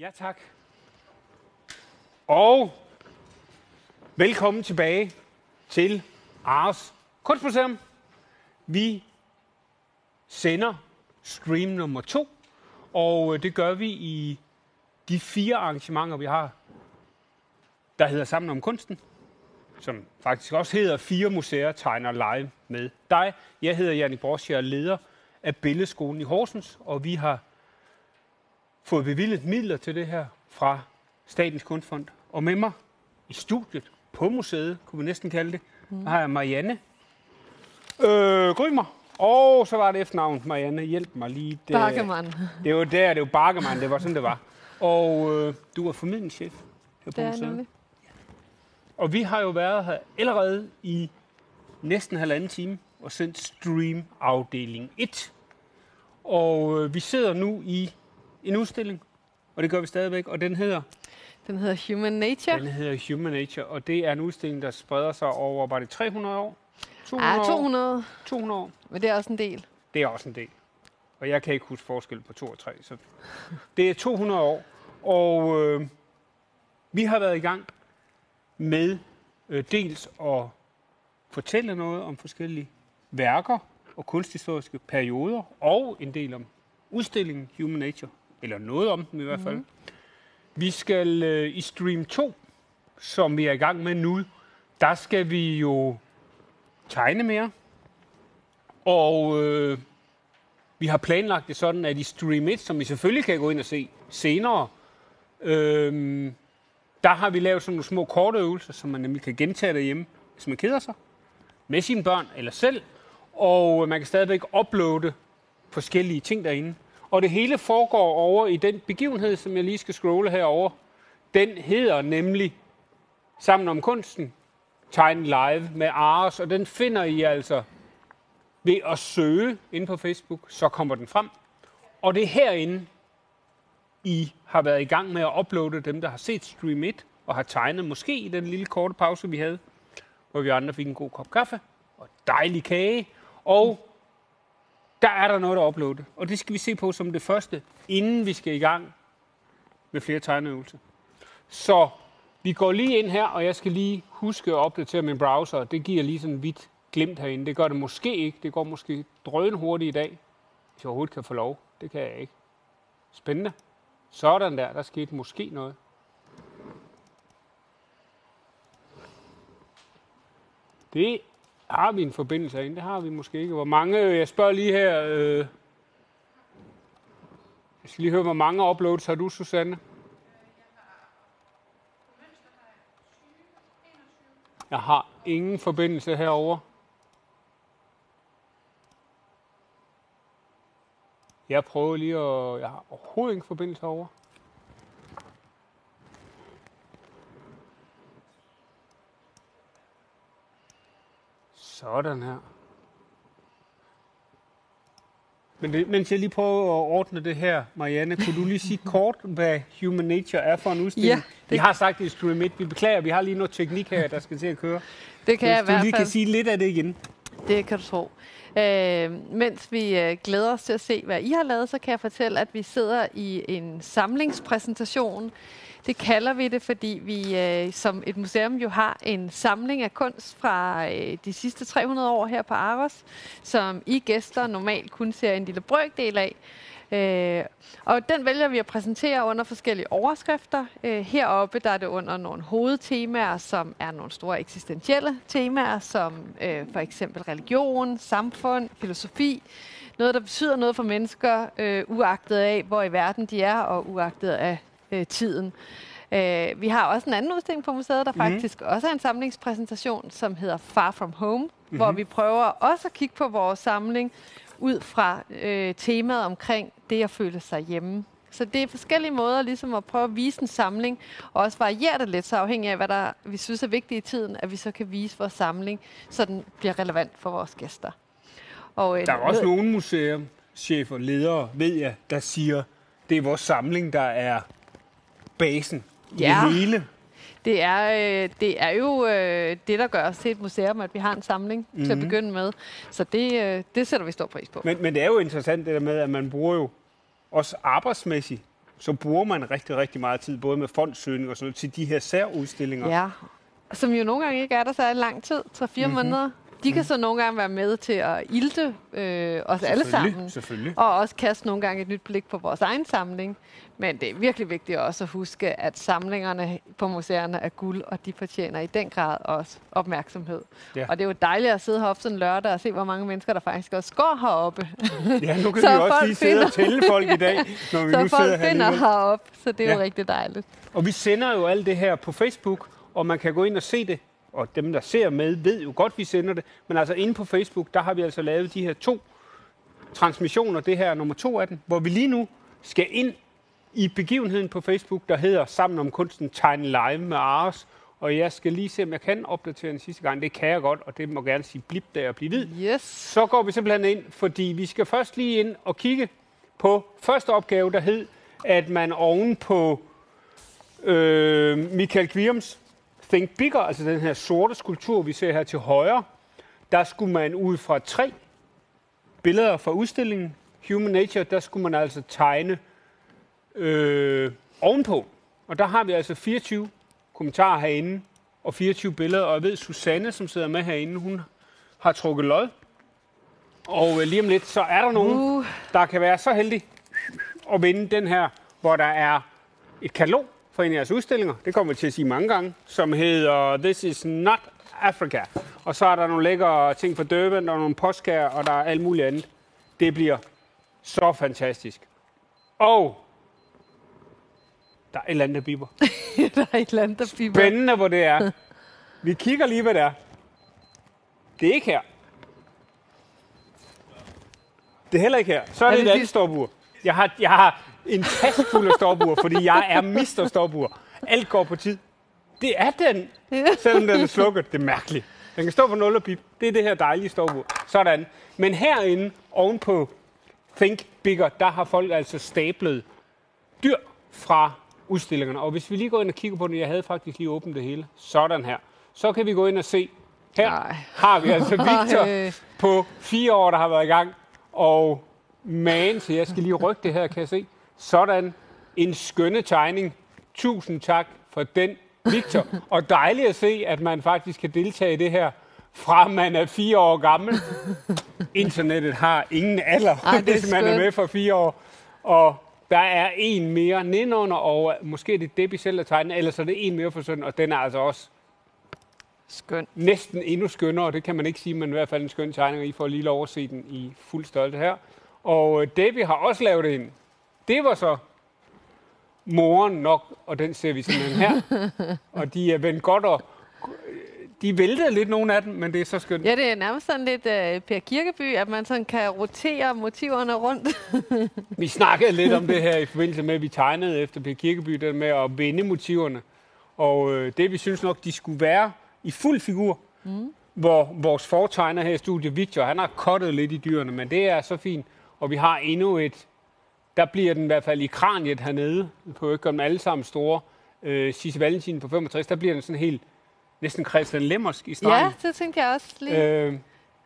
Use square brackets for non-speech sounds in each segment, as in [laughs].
Ja, tak. Og velkommen tilbage til Ars Kunstmuseum. Vi sender stream nummer to, og øh, det gør vi i de fire arrangementer, vi har, der hedder Sammen om Kunsten, som faktisk også hedder Fire Museer tegner live med dig. Jeg hedder Jannik Borsch, jeg er leder af Billedskolen i Horsens, og vi har fået bevillet midler til det her fra Statens Kunstfond. Og med mig i studiet på museet, kunne vi næsten kalde det, mm. har jeg Marianne øh, Grymer. Og så var det efternavn, Marianne, hjælp mig lige. Det, Bakkemann. Det var der, det var Bakkemann, det var sådan, det var. Og øh, du er formidlingschef her på Det museet. nemlig. Og vi har jo været her allerede i næsten halvanden time og sendt stream afdeling 1. Og øh, vi sidder nu i en udstilling, og det gør vi stadigvæk, og den hedder, Den hedder Human Nature. den hedder Human Nature, og det er en udstilling, der spreder sig over, var det 300 år? 200 Ja, år? 200, 200 år. men det er også en del. Det er også en del. Og jeg kan ikke huske forskel på 2 og 3. Så det er 200 år. Og øh, vi har været i gang med øh, dels at fortælle noget om forskellige værker og kunsthistoriske perioder, og en del om udstillingen Human Nature, eller noget om den i hvert fald. Mm-hmm. Vi skal øh, i stream 2, som vi er i gang med nu, der skal vi jo tegne mere. Og øh, vi har planlagt det sådan, at i Stream 1, som I selvfølgelig kan gå ind og se senere, øh, der har vi lavet sådan nogle små korte øvelser, som man nemlig kan gentage derhjemme, hvis man keder sig, med sine børn eller selv. Og man kan stadigvæk uploade forskellige ting derinde. Og det hele foregår over i den begivenhed, som jeg lige skal scrolle herover. Den hedder nemlig Sammen om kunsten, Tegn Live med Ares, og den finder I altså ved at søge inde på Facebook, så kommer den frem. Og det er herinde, I har været i gang med at uploade dem, der har set Stream 1 og har tegnet, måske i den lille korte pause, vi havde, hvor vi andre fik en god kop kaffe og dejlig kage. Og der er der noget at uploade, og det skal vi se på som det første, inden vi skal i gang med flere tegneøvelser. Så vi går lige ind her, og jeg skal lige huske at opdatere min browser. Det giver lige sådan vidt glimt herinde. Det gør det måske ikke. Det går måske drøn hurtigt i dag, hvis jeg overhovedet kan få lov. Det kan jeg ikke. Spændende. Sådan der, der skete måske noget. Det har vi en forbindelse herinde. Det har vi måske ikke. Hvor mange, øh, jeg spørger lige her, øh, jeg skal lige høre, hvor mange uploads har du, Susanne? Jeg har ingen forbindelse herover. Jeg prøver lige at... Jeg har overhovedet ingen forbindelse herover. Sådan her. Men det, mens jeg lige prøver at ordne det her, Marianne, kunne du lige sige kort, hvad Human Nature er for en udstilling? Ja, Vi det- har sagt det i Stream 1. Vi beklager, vi har lige noget teknik her, der skal til at køre. Det kan jeg i Hvis du hvert lige kan fald. sige lidt af det igen. Det kan du tro. Øh, mens vi øh, glæder os til at se, hvad I har lavet, så kan jeg fortælle, at vi sidder i en samlingspræsentation. Det kalder vi det, fordi vi øh, som et museum jo har en samling af kunst fra øh, de sidste 300 år her på Aros, som I gæster normalt kun ser en lille brøkdel af. Øh, og den vælger vi at præsentere under forskellige overskrifter. Øh, heroppe der er det under nogle hovedtemaer, som er nogle store eksistentielle temaer, som øh, for eksempel religion, samfund, filosofi. Noget, der betyder noget for mennesker, øh, uagtet af, hvor i verden de er, og uagtet af øh, tiden. Øh, vi har også en anden udstilling på museet, der Mhm. faktisk også er en samlingspræsentation, som hedder Far From Home, Mhm. hvor vi prøver også at kigge på vores samling ud fra øh, temaet omkring det at føle sig hjemme. Så det er forskellige måder ligesom at prøve at vise en samling, og også variere det lidt, så afhængig af, hvad der, vi synes er vigtigt i tiden, at vi så kan vise vores samling, så den bliver relevant for vores gæster. Og, øh, Der er også noget- nogle museumschefer, ledere, ved jeg, der siger, det er vores samling, der er basen i Ja. det hele. Det er, øh, det er jo øh, det, der gør os til et museum, at vi har en samling mm-hmm. til at begynde med. Så det, øh, det sætter vi stor pris på. Men, men det er jo interessant det der med, at man bruger jo også arbejdsmæssigt så bruger man rigtig, rigtig meget tid, både med fondsøgning og sådan noget, til de her særudstillinger. Ja, som jo nogle gange ikke er der så lang tid, 3-4 mm-hmm. måneder. De kan så nogle gange være med til at ilte øh, os alle sammen. Selvfølgelig. Og også kaste nogle gange et nyt blik på vores egen samling. Men det er virkelig vigtigt også at huske, at samlingerne på museerne er guld, og de fortjener i den grad også opmærksomhed. Ja. Og det er jo dejligt at sidde heroppe sådan lørdag og se, hvor mange mennesker, der faktisk også går heroppe. Ja, nu kan [laughs] så vi også lige sidde og tælle folk i dag, [laughs] når vi så nu folk sidder finder her. heroppe, så det er Ja. jo rigtig dejligt. Og vi sender jo alt det her på Facebook, og man kan gå ind og se det. Og dem, der ser med, ved jo godt, vi sender det. Men altså inde på Facebook, der har vi altså lavet de her to transmissioner. Det her er nummer to af den, hvor vi lige nu skal ind i begivenheden på Facebook, der hedder Sammen om kunsten Tegne Live med Ares. Og jeg skal lige se, om jeg kan opdatere den sidste gang. Det kan jeg godt, og det må gerne sige blip der og blive hvid. Yes. Så går vi simpelthen ind, fordi vi skal først lige ind og kigge på første opgave, der hed, at man oven på øh, Michael Kvirms Think Bigger, altså den her sorte skulptur, vi ser her til højre, der skulle man ud fra tre billeder fra udstillingen Human Nature, der skulle man altså tegne øh, ovenpå. Og der har vi altså 24 kommentarer herinde og 24 billeder, og jeg ved, Susanne, som sidder med herinde, hun har trukket lod. Og øh, lige om lidt, så er der nogen, Uh, der kan være så heldig at vinde den her, hvor der er et katalog for en af jeres udstillinger. Det kommer vi til at sige mange gange, som hedder This is not Africa. Og så er der nogle lækre ting fra Durban, og nogle postkær, og der er alt muligt andet. Det bliver så fantastisk. Og der er et eller andet, der biber. [laughs] der er et eller andet, der piper. Spændende, hvor det er. [laughs] Vi kigger lige, hvad det er. Det er ikke her. Det er heller ikke her. Så er Er det det et andet stopur. Jeg har, jeg har en taske fuld af stopur, fordi jeg er mister stopur. Alt går på tid. Det er den, [laughs] selvom den er slukket. Det er mærkeligt. Den kan stå på 0 og pip. Det er det her dejlige stopur. Sådan. Men herinde, ovenpå Think Bigger, der har folk altså stablet dyr fra udstillingerne. Og hvis vi lige går ind og kigger på den, jeg havde faktisk lige åbnet det hele, sådan her, så kan vi gå ind og se, her Nej. har vi altså [laughs] Victor Ej. på fire år, der har været i gang, og man, så jeg skal lige rykke det her, kan jeg se. Sådan en skønne tegning. Tusind tak for den, Victor. Og dejligt at se, at man faktisk kan deltage i det her, fra man er fire år gammel. [laughs] Internettet har ingen alder, Ej, det er hvis man er skønt. med for fire år. Og der er en mere nedenunder, og måske er det Debbie selv, der tegner, ellers er det en mere for søn, og den er altså også Skønt. næsten endnu skønnere. Det kan man ikke sige, men i hvert fald en skøn tegning, og I får lige lov at se den i fuld størrelse her. Og øh, Debbie har også lavet en. Det var så moren nok, og den ser vi simpelthen her. [laughs] og de er vendt godt, og de væltede lidt nogle af dem, men det er så skønt. Ja, det er nærmest sådan lidt uh, Per Kirkeby, at man sådan kan rotere motiverne rundt. [laughs] Vi snakkede lidt om det her i forbindelse med, at vi tegnede efter Per Kirkeby, det med at vende motiverne. Og øh, det vi synes nok, de skulle være i fuld figur, mm. hvor vores fortegner her i studiet, Victor, han har kottet lidt i dyrene, men det er så fint. Og vi har endnu et, der bliver den i hvert fald i kraniet hernede, jo ikke gøre dem alle sammen store, øh, Sisse Valentin på 65, der bliver den sådan helt, næsten Christian Lemmersk i stregen. ja, det tænkte jeg også lige. Øh,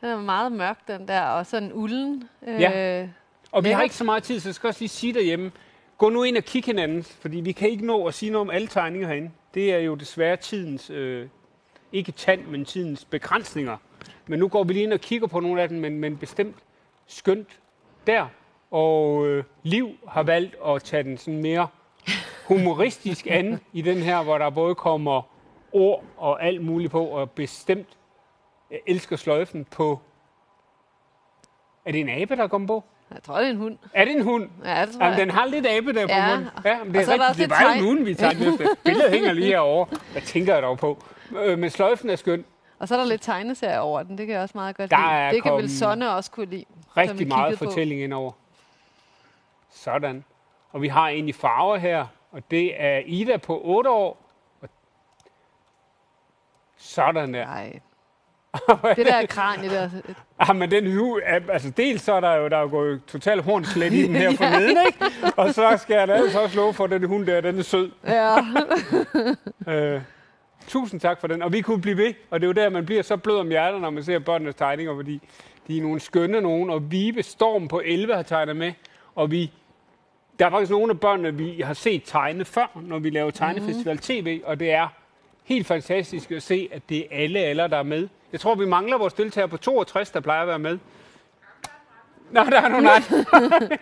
Den er meget mørk, den der, og sådan ulden. Øh, Ja. Og vi har ikke så meget tid, så jeg skal også lige sige derhjemme, gå nu ind og kig hinanden, fordi vi kan ikke nå at sige noget om alle tegninger herinde. Det er jo desværre tidens, øh, ikke tand, men tidens begrænsninger. Men nu går vi lige ind og kigger på nogle af dem, men, men bestemt skønt der. Og øh, Liv har valgt at tage den sådan mere humoristisk an i den her, hvor der både kommer ord og alt muligt på, og bestemt jeg elsker sløjfen på... Er det en abe, der kommer på? Jeg tror, det er en hund. Er det en hund? Ja, det tror Jamen, jeg. den har lidt abe der på Ja. munden. Ja, men det er rigtigt. Det var jo tegn. en hund, vi tager efter. [laughs] Billedet hænger lige herovre. Hvad tænker jeg dog på? Øh, Men sløjfen er skøn. Og så er der lidt tegneserie over den. Det kan jeg også meget godt Der lide. Det kan vel Sonne også kunne lide. Rigtig meget kiggede på. fortælling indover. Sådan. Og vi har en i farver her, og det er Ida på 8 år. Sådan der. Nej. [laughs] Det der kranje der. Ja, men den hu, altså dels så er der jo, der er jo gået totalt hornslet i den her [laughs] forneden, ikke? Og så skal jeg da altså også love for, at den hund der, den er sød. Ja. [laughs] Øh, tusind tak for den. Og vi kunne blive ved, og det er jo der, man bliver så blød om hjertet, når man ser børnenes tegninger, fordi de er nogle skønne nogen. Og Vibe Storm på 11 har tegnet med, og vi Der er faktisk nogle af børnene, vi har set tegne før, når vi laver tegnefestival tv, og det er helt fantastisk at se, at det er alle alder, der er med. Jeg tror, vi mangler vores deltagere på 62, der plejer at være med. Nå, der er nogle [laughs] andre.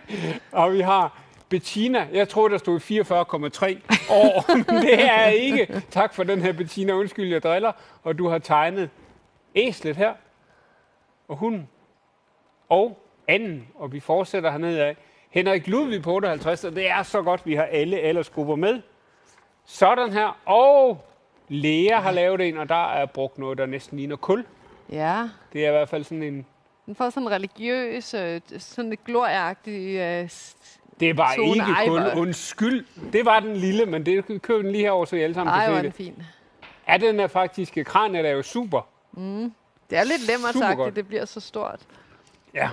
og vi har Bettina. Jeg tror, der stod 44,3 år, [laughs] men det er ikke. Tak for den her, Bettina. Undskyld, jeg driller. Og du har tegnet æslet her, og hunden, og anden, og vi fortsætter hernede af. Henrik Ludvig på 58, og det er så godt, vi har alle aldersgrupper med. Sådan her, og Lea har lavet en, og der er brugt noget, der næsten ligner kul. Ja, Det er i hvert fald sådan en... den får sådan en religiøs, øh, sådan et glorieagtig... Øh, Det er bare Tone ikke kul. Eiber. Undskyld. Det var den lille, men det køber den lige herover, så I alle sammen ej, kan er se det. fin. Ja, den er faktisk... Kraniet er jo super. Det er lidt lemmersagtigt, det bliver så stort. Ja,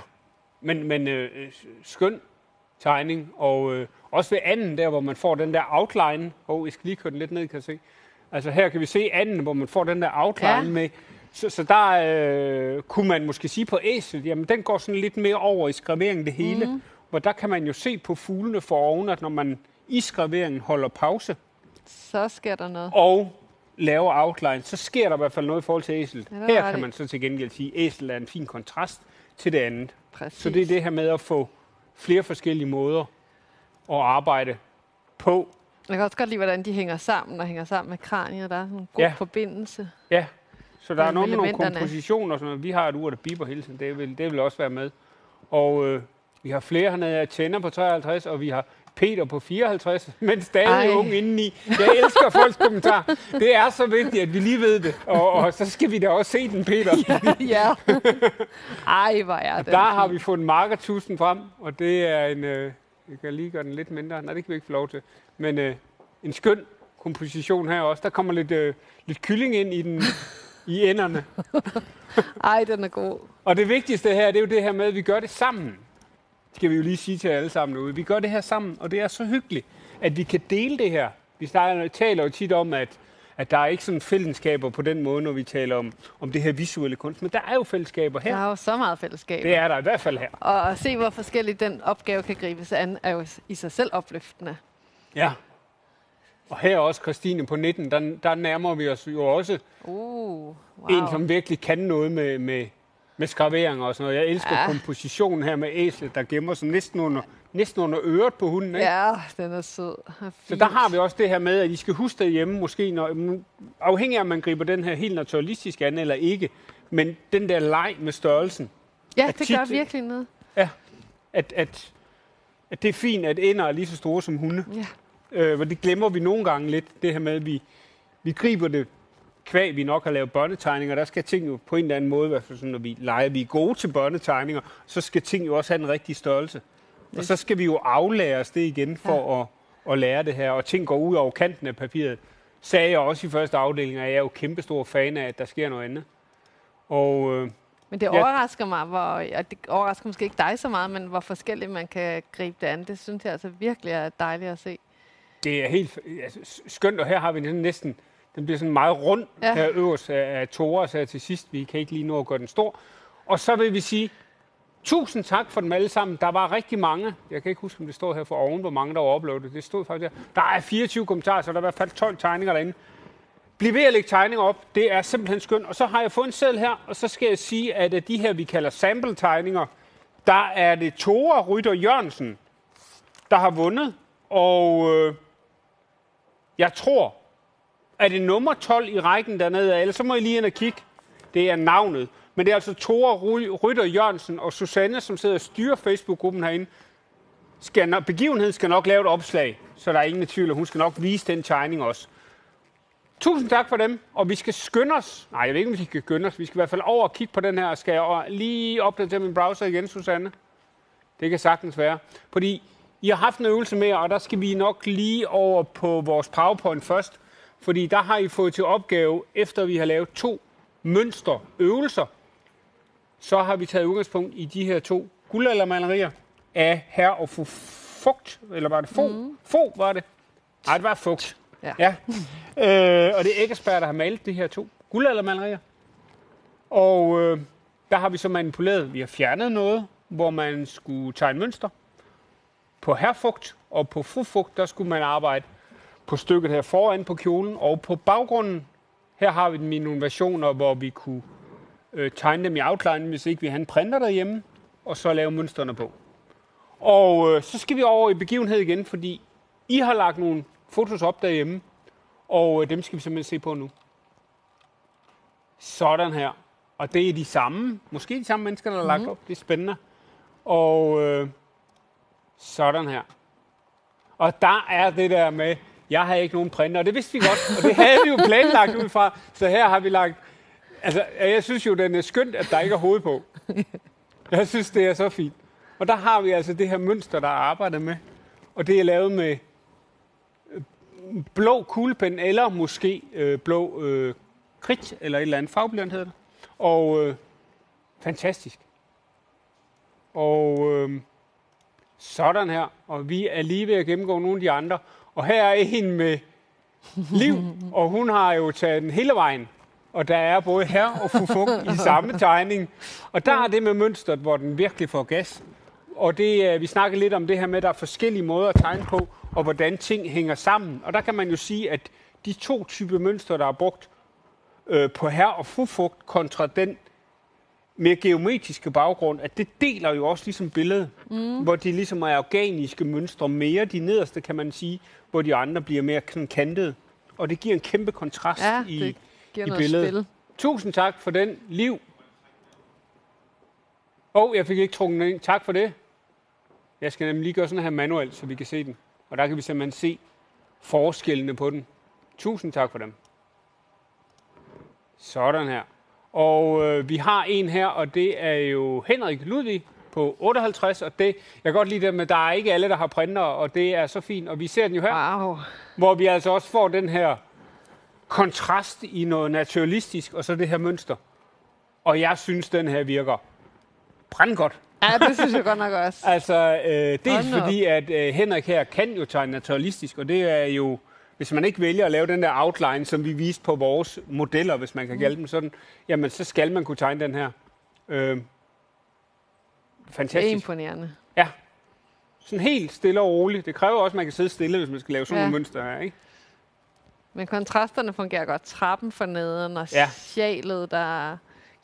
men, men øh, skøn tegning, og øh, også ved anden der, hvor man får den der outline. Åh, oh, jeg skal lige køre den lidt ned, kan jeg se. Altså her kan vi se anden, hvor man får den der outline Ja. med. Så, så der øh, kunne man måske sige på æsel, jamen den går sådan lidt mere over i skraveringen det hele. Mm. Hvor der kan man jo se på fuglene for oven, at når man i skraveringen holder pause Så sker der noget. og laver outline, så sker der i hvert fald noget i forhold til æsel. Ja, Her kan det. man så til gengæld sige, at æsel er en fin kontrast til det andet. Præcis. Så det er det her med at få flere forskellige måder at arbejde på. Jeg kan også godt lide, hvordan de hænger sammen og hænger sammen med kraniet. Der er sådan en god Ja. forbindelse. Ja, så der er noget med nogle kompositioner, og sådan noget. Vi har et ur, der biber hele tiden. Det vil, det vil også være med. Og øh, vi har flere hernede af tænder på 53, og vi har Peter på 54, [laughs] men stadig Ej. Ung indeni. Jeg elsker folks kommentarer. Det er så vigtigt, at vi lige ved det. Og, og så skal vi da også se den, Peter. ja. [laughs] Ej, hvor er det. Der har vi fået en markertusen frem, og det er en... Øh, jeg kan lige gøre den lidt mindre. Nej, det kan vi ikke få lov til. Men øh, en skøn komposition her også. Der kommer lidt, øh, lidt kylling ind i, den, i enderne. [laughs] Ej, den er god. Og det vigtigste her, det er jo det her med, at vi gør det sammen. Skal vi jo lige sige til alle sammen derude. Vi gør det her sammen, og det er så hyggeligt, at vi kan dele det her. Vi taler jo tit om, at, at der er ikke sådan fællesskaber på den måde, når vi taler om, om det her visuelle kunst. Men der er jo fællesskaber Der her. er jo så meget fællesskab. Det er der i hvert fald her. Og at se, hvor forskelligt den opgave kan gribes an, er jo i sig selv opløftende. Ja. Og her også Christine på 19, der, der nærmer vi os jo også Uh, wow. en, som virkelig kan noget med, med, med skraveringer og sådan noget. Jeg elsker Ja. ja. kompositionen her med æslet, der gemmer sig næsten under, næsten under øret på hunden. Ikke? Ja, den er sød. og Så der har vi også det her med, at I skal huske derhjemme, måske når, afhængig af, om man griber den her helt naturalistisk an eller ikke, men den der leg med størrelsen, Ja, det tit- gør virkelig noget. at, at, at det er fint, at ender er lige så store som hunde. Ja. Øh, hvor det glemmer vi nogle gange lidt, det her med, at vi, vi griber det kvæg, vi nok har lavet børnetegninger. Der skal ting jo på en eller anden måde, i hvert fald sådan, når vi leger, vi er gode til børnetegninger, så skal ting jo også have den rigtige størrelse. Og så skal vi jo aflære os det igen for ja. at, at lære det her, og ting går ud over kanten af papiret. Sagde jeg også i første afdeling, at jeg er jo kæmpestor fan af, at der sker noget andet. Og øh, Men det Ja. overrasker mig, hvor, og det overrasker måske ikke dig så meget, men hvor forskelligt man kan gribe det an. Det synes jeg altså virkelig er dejligt at se. Det er helt altså, skønt, og her har vi den næsten, den bliver sådan meget rund Ja. her øverst af, af Toras her til sidst. Vi kan ikke lige nå at gøre den stor. Og så vil vi sige, tusind tak for dem alle sammen. Der var rigtig mange. Jeg kan ikke huske, om det står her for oven, hvor mange der var uploadet. Det stod faktisk der. Der er 24 kommentarer, så der er i hvert fald 12 tegninger derinde. Bliv ved at lægge tegninger op. Det er simpelthen skønt. Og så har jeg fået en seddel her, og så skal jeg sige, at af de her, vi kalder sample-tegninger, der er det Tore Rytter Jørgensen, der har vundet. Og øh, jeg tror, at det nummer 12 i rækken dernede af, eller så må I lige ind og kigge. Det er navnet. Men det er altså Tore Rytter Jørgensen og Susanne, som sidder og styrer Facebook-gruppen herinde. Skal, nok- begivenheden skal nok lave et opslag, så der er ingen tvivl, og hun skal nok vise den tegning også. Tusind tak for dem, og vi skal skynde os. Nej, jeg ved ikke, om vi skal skynde os. Vi skal i hvert fald over og kigge på den her. Skal jeg lige opdatere min browser igen, Susanne? Det kan sagtens være. Fordi i har haft en øvelse med, og der skal vi nok lige over på vores PowerPoint først. Fordi der har I fået til opgave, efter vi har lavet to mønsterøvelser, så har vi taget udgangspunkt i de her to guldaldermalerier af herr og fru Fugt, eller var det Fo? Mm. Fo var det? Nej, det var Fugt. Ja. ja. Øh, og det er Eggersberg, der har malet de her to guldaldermalerier. Og øh, der har vi så manipuleret, vi har fjernet noget, hvor man skulle tegne mønster. På herfugt og på frufugt, der skulle man arbejde på stykket her foran på kjolen, og på baggrunden, her har vi mine versioner, hvor vi kunne øh, tegne dem i outline, hvis ikke vi har en printer derhjemme, og så lave mønstrene på. Og øh, så skal vi over i begivenhed igen, fordi I har lagt nogle fotos op derhjemme, og øh, dem skal vi simpelthen se på nu. Sådan her. Og det er de samme, måske de samme mennesker, der har lagt op. Det er spændende. Og øh, sådan her. Og der er det der med, jeg har ikke nogen printer, og det vidste vi godt, og det havde vi jo planlagt ud fra. Så her har vi lagt, altså jeg synes jo, den er skønt, at der ikke er hoved på. Jeg synes, det er så fint. Og der har vi altså det her mønster, der er arbejdet med. Og det er lavet med øh, blå kuglepen, eller måske øh, blå øh, kridt, eller et eller andet farveblyant hedder det. Og øh, fantastisk. Og øh, sådan her. Og vi er lige ved at gennemgå nogle af de andre. Og her er en med liv, [laughs] og hun har jo taget den hele vejen. Og der er både her og fufuk i samme tegning. Og der er det med mønstret, hvor den virkelig får gas. Og det, vi snakker lidt om det her med, at der er forskellige måder at tegne på, og hvordan ting hænger sammen. Og der kan man jo sige, at de to typer mønstre, der er brugt øh, på her og fufugt kontra den mere geometriske baggrund, at det deler jo også ligesom billedet, mm. hvor de ligesom er organiske mønstre mere. De nederste, kan man sige, hvor de andre bliver mere kantede. Og det giver en kæmpe kontrast ja, i, det giver i noget billedet. spil. Tusind tak for den, Liv. Åh, oh, jeg fik ikke trukket den ind. Tak for det. Jeg skal nemlig lige gøre sådan her manuelt, så vi kan se den. Og der kan vi simpelthen se forskellene på den. Tusind tak for dem. Sådan her. Og øh, vi har en her, og det er jo Henrik Ludvig på 58, og det, jeg kan godt lide det med, der er ikke alle, der har printer, og det er så fint. Og vi ser den jo her, Wow. hvor vi altså også får den her kontrast i noget naturalistisk, og så det her mønster. Og jeg synes, den her virker brandgodt. Ja, det synes jeg godt nok også. [laughs] Altså, øh, dels Hold fordi, at øh, Henrik her kan jo tegne naturalistisk, og det er jo, hvis man ikke vælger at lave den der outline, som vi viste på vores modeller, hvis man kan kalde dem sådan, jamen så skal man kunne tegne den her. Øh, Det er fantastisk. imponerende. Ja. Sådan helt stille og roligt. Det kræver også, at man kan sidde stille, hvis man skal lave sådan Ja. nogle mønster her, ikke? Men kontrasterne fungerer godt. Trappen for neden, og ja. sjalet, der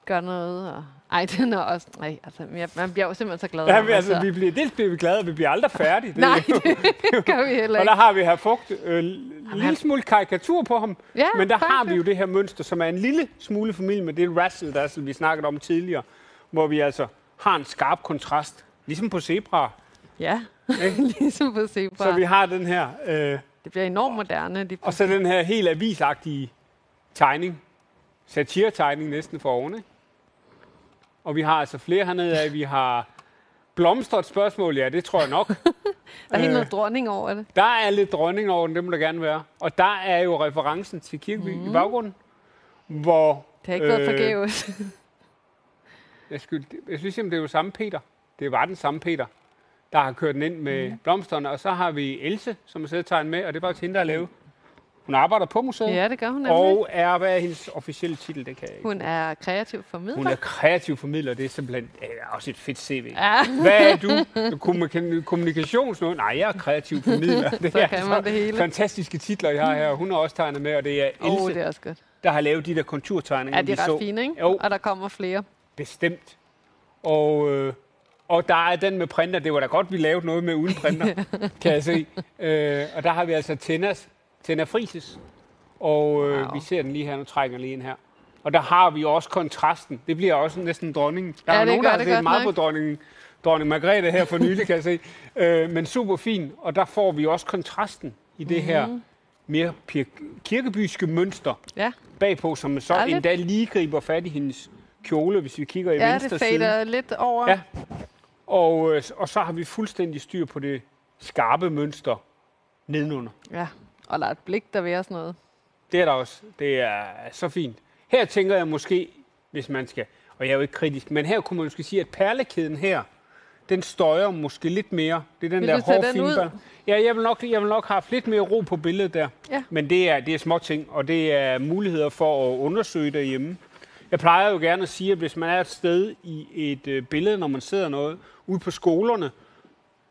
gør noget. Og... Ej, [laughs] den er også... Nej, altså, man bliver jo simpelthen så glad. Ja, man altså, vi bliver, dels bliver vi glade, og vi bliver aldrig færdige. Det, Nej, [laughs] det gør vi heller og der ikke. har vi her fugt øh, en lille smule karikatur på ham, Ja, men der har faktisk. vi jo det her mønster, som er en lille smule familie med det razzle dazzle, vi snakkede om tidligere, hvor vi altså har en skarp kontrast, ligesom på zebra. Ja, Ikke? [laughs] ligesom på Zebra. Så vi har den her, øh, Det bliver enormt moderne. De og så den her helt avisagtige tegning, satire-tegning næsten for oven, ikke? Og vi har altså flere hernede af, vi har blomstret spørgsmål, ja, det tror jeg nok. [laughs] der er helt øh, noget dronning over det. Der er lidt dronning over den, det må der gerne være. Og der er jo referencen til Kirkeby mm. i baggrunden, hvor... Det har ikke været øh, forgæves. [laughs] Jeg, skulle, jeg synes simpelthen, det er jo samme Peter. Det var den samme Peter, der har kørt den ind med mm. blomsterne. Og så har vi Else, som har siddet og med, og det var også hende, der har lavet. Hun arbejder på museet. Ja, det gør hun nemlig. og er, hvad er hendes officielle titel? Det kan jeg ikke. Hun er kreativ formidler. Hun er kreativ formidler, det er simpelthen øh, også et fedt CV. Ja, Hvad er du? Kommunik- Kommunikationsnået? Nej, jeg er kreativ formidler. [laughs] Det Så er kan man det hele. fantastiske titler, jeg har her. Hun har også tegnet med, og det er Else, oh, det er også godt. der har lavet de der konturtegninger, Ja, de er så. ret fine, ikke? Jo. Og der kommer flere. Bestemt. Og, øh, og der er den med printer. Det var da godt, vi lavede noget med uden printer, [laughs] kan jeg se. Øh, og der har vi altså Tennas, Tenna Frises. Og øh, Wow. vi ser den lige her, nu trækker lige ind her. Og der har vi også kontrasten. Det bliver også næsten dronningen. Der Ja, er det nogen, gør der har det set meget nok. på dronningen, dronning Margrethe her for nylig, kan jeg se. [laughs] Øh, men super fin. Og der får vi også kontrasten i det Mhm. her mere pir- kirkebyske mønster Ja, bagpå, som så Dejligt. endda lige griber fat i hendes kjole, hvis vi kigger i ja venstre det side. fader lidt over. Ja. Og, øh, og så har vi fuldstændig styr på det skarpe mønster nedenunder. ja. Og der er et blik, der vil sådan noget. Det er der også. Det er så fint. Her tænker jeg måske, hvis man skal, og jeg er jo ikke kritisk, men her kunne man måske sige, at perlekæden her, den støjer måske lidt mere. Det er den Vil der hårde den ud? finbal. Ja, jeg vil, nok, jeg vil nok have haft lidt mere ro på billedet der. Ja. Men det er, det er små ting, og det er muligheder for at undersøge derhjemme. Jeg plejer jo gerne at sige, at hvis man er et sted i et øh, billede, når man sidder noget, ude på skolerne,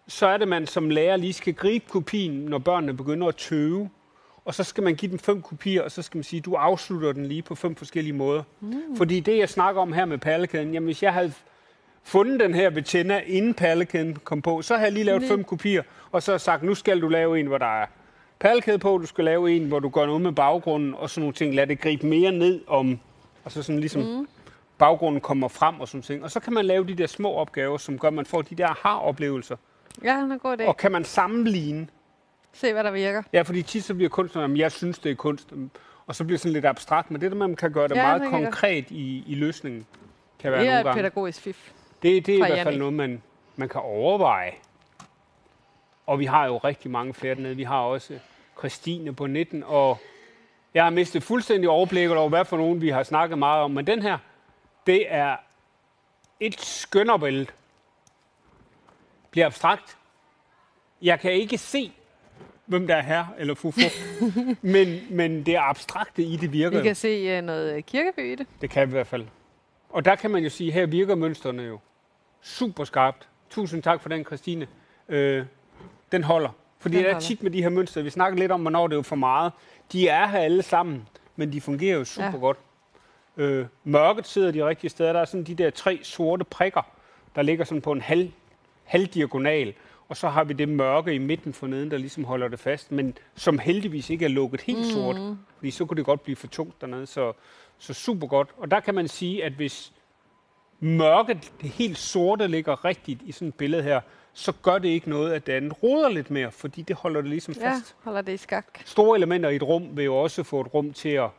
så er det, man som lærer lige skal gribe kopien, når børnene begynder at tøve. Og så skal man give dem fem kopier, og så skal man sige, du afslutter den lige på fem forskellige måder. Mm. Fordi det, jeg snakker om her med perlekæden, jamen hvis jeg havde fundet den her Tænder, inden perlekæden kom på, så har jeg lige lavet fem kopier, og så sagt, nu skal du lave en, hvor der er perlekæde på, du skal lave en, hvor du gør noget med baggrunden, og sådan nogle ting. Lad det gribe mere ned om, og så sådan ligesom mm. baggrunden kommer frem og sådan ting. Og så kan man lave de der små opgaver, som gør, at man får de der har-oplevelser. Ja, han er god idé. Og kan man sammenligne, Se, hvad der virker. Ja, fordi tit så bliver kunst, at jeg synes, det er kunst, og så bliver det sådan lidt abstrakt, men det der, man kan gøre det Ja, meget konkret i, i løsningen, kan være Det er nogle gange. pædagogisk fif. Det, det er i hvert fald noget, man, man kan overveje. Og vi har jo rigtig mange flere dernede. Vi har også Christine på 19, og jeg har mistet fuldstændig overblikket over, hvad for nogen vi har snakket meget om. Men den her, det er et skønnerbillede. Bliver abstrakt. Jeg kan ikke se, hvem der er her eller fufu, [laughs] men, men det er abstrakte i det virker. Vi jo. kan se uh, noget kirkeby i det. Det kan vi i hvert fald. Og der kan man jo sige, her virker mønstrene jo super skarpt. Tusind tak for den, Christine. Øh, den holder. Fordi Den det er holder. tit med de her mønstre, vi snakker lidt om, hvornår det er jo for meget. De er her alle sammen, men de fungerer jo super ja. godt. Øh, mørket sidder de rigtige steder. Der er sådan de der tre sorte prikker, der ligger sådan på en halv, halvdiagonal. Og så har vi det mørke i midten forneden, der ligesom holder det fast, men som heldigvis ikke er lukket helt mm. sort. Fordi så kunne det godt blive for tungt dernede. Så, så super godt. Og der kan man sige, at hvis mørket, det helt sorte, ligger rigtigt i sådan et billede her, så gør det ikke noget, at det andet roder lidt mere, fordi det holder det ligesom Ja, fast. holder det i skak. Store elementer i et rum vil jo også få et rum til at,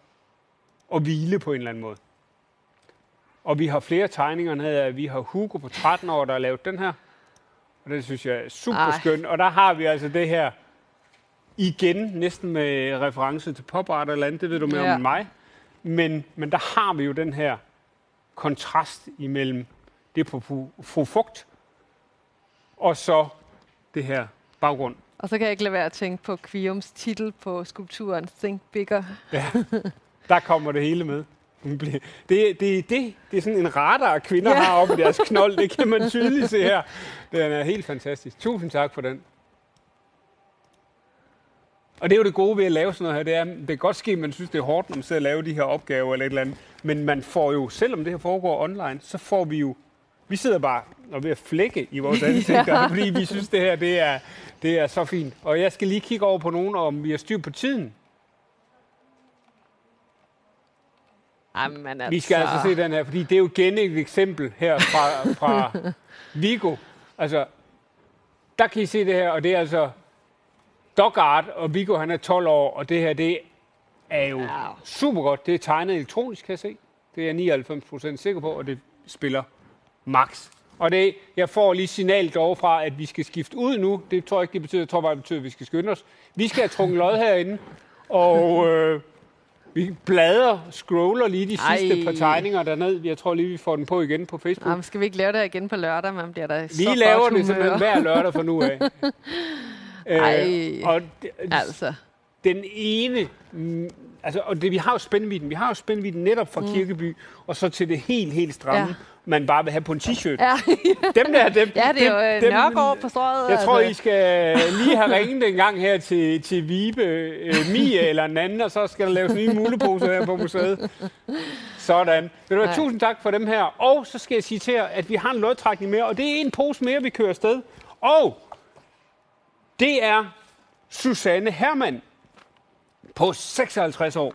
at hvile på en eller anden måde. Og vi har flere tegninger ned Vi har Hugo på 13 år, der har lavet den her. Og det synes jeg er super skønt. Og der har vi altså det her igen, næsten med reference til pop art eller andet. Det ved du mere Ja. om end mig. Men, men der har vi jo den her kontrast imellem det på Fugt og så det her baggrund. Og så kan jeg ikke lade være at tænke på Kviums titel på skulpturen Think Bigger. Ja, der kommer det hele med. Det, det, det, det er sådan en radar, kvinder Ja. har oppe i deres knold. Det kan man tydeligt se her. Den er helt fantastisk. Tusind tak for den. Og det er jo det gode ved at lave sådan noget her. Det, er, det kan godt ske, at man synes, det er hårdt, når man sidder og laver de her opgaver eller et eller andet. Men man får jo, selvom det her foregår online, så får vi jo... Vi sidder bare og er ved at flække i vores [laughs] ansigter, ja. fordi vi synes, det her det er, det er så fint. Og jeg skal lige kigge over på nogen, om vi har styr på tiden. Jamen, altså. Vi skal altså se den her, fordi det er jo igen et eksempel her fra, fra [laughs] Vigo. Altså, der kan I se det her, og det er altså Dog Art, og Vigo han er 12 år, og det her, det er jo Ja. super godt. Det er tegnet elektronisk, kan jeg se. Det er jeg 99 procent sikker på, og det spiller max. Og det, jeg får lige signal derovre fra, at vi skal skifte ud nu. Det tror jeg ikke, det betyder. Jeg tror bare, det betyder, at vi skal skynde os. Vi skal have trukket lod herinde, og øh, vi bladrer, scroller lige de sidste Ej. par tegninger derned. Jeg tror lige, vi får den på igen på Facebook. Jamen, skal vi ikke lave det igen på lørdag? Man bliver da så Vi godt laver det humør. simpelthen hver lørdag fra nu af. [laughs] Ej. og det, Altså, den ene, mm, altså, og det, vi har jo spændvidden, vi har jo spændvidden netop fra mm. Kirkeby, og så til det helt, helt stramme, Ja. Man bare vil have på en t-shirt. ja, Dem der, dem, ja det er dem, jo øh, Nørgaard på strøget. Jeg tror, I altså. skal lige have ringet en gang her til, til Vibe, øh, Mie eller en anden, og så skal der laves nye muleposer her på museet. Sådan. Vil du have tusind tak for dem her. Og så skal jeg sige til jer, at vi har en lodtrækning mere, og det er en pose mere, vi kører afsted. Og det er Susanne Hermann på 56 år.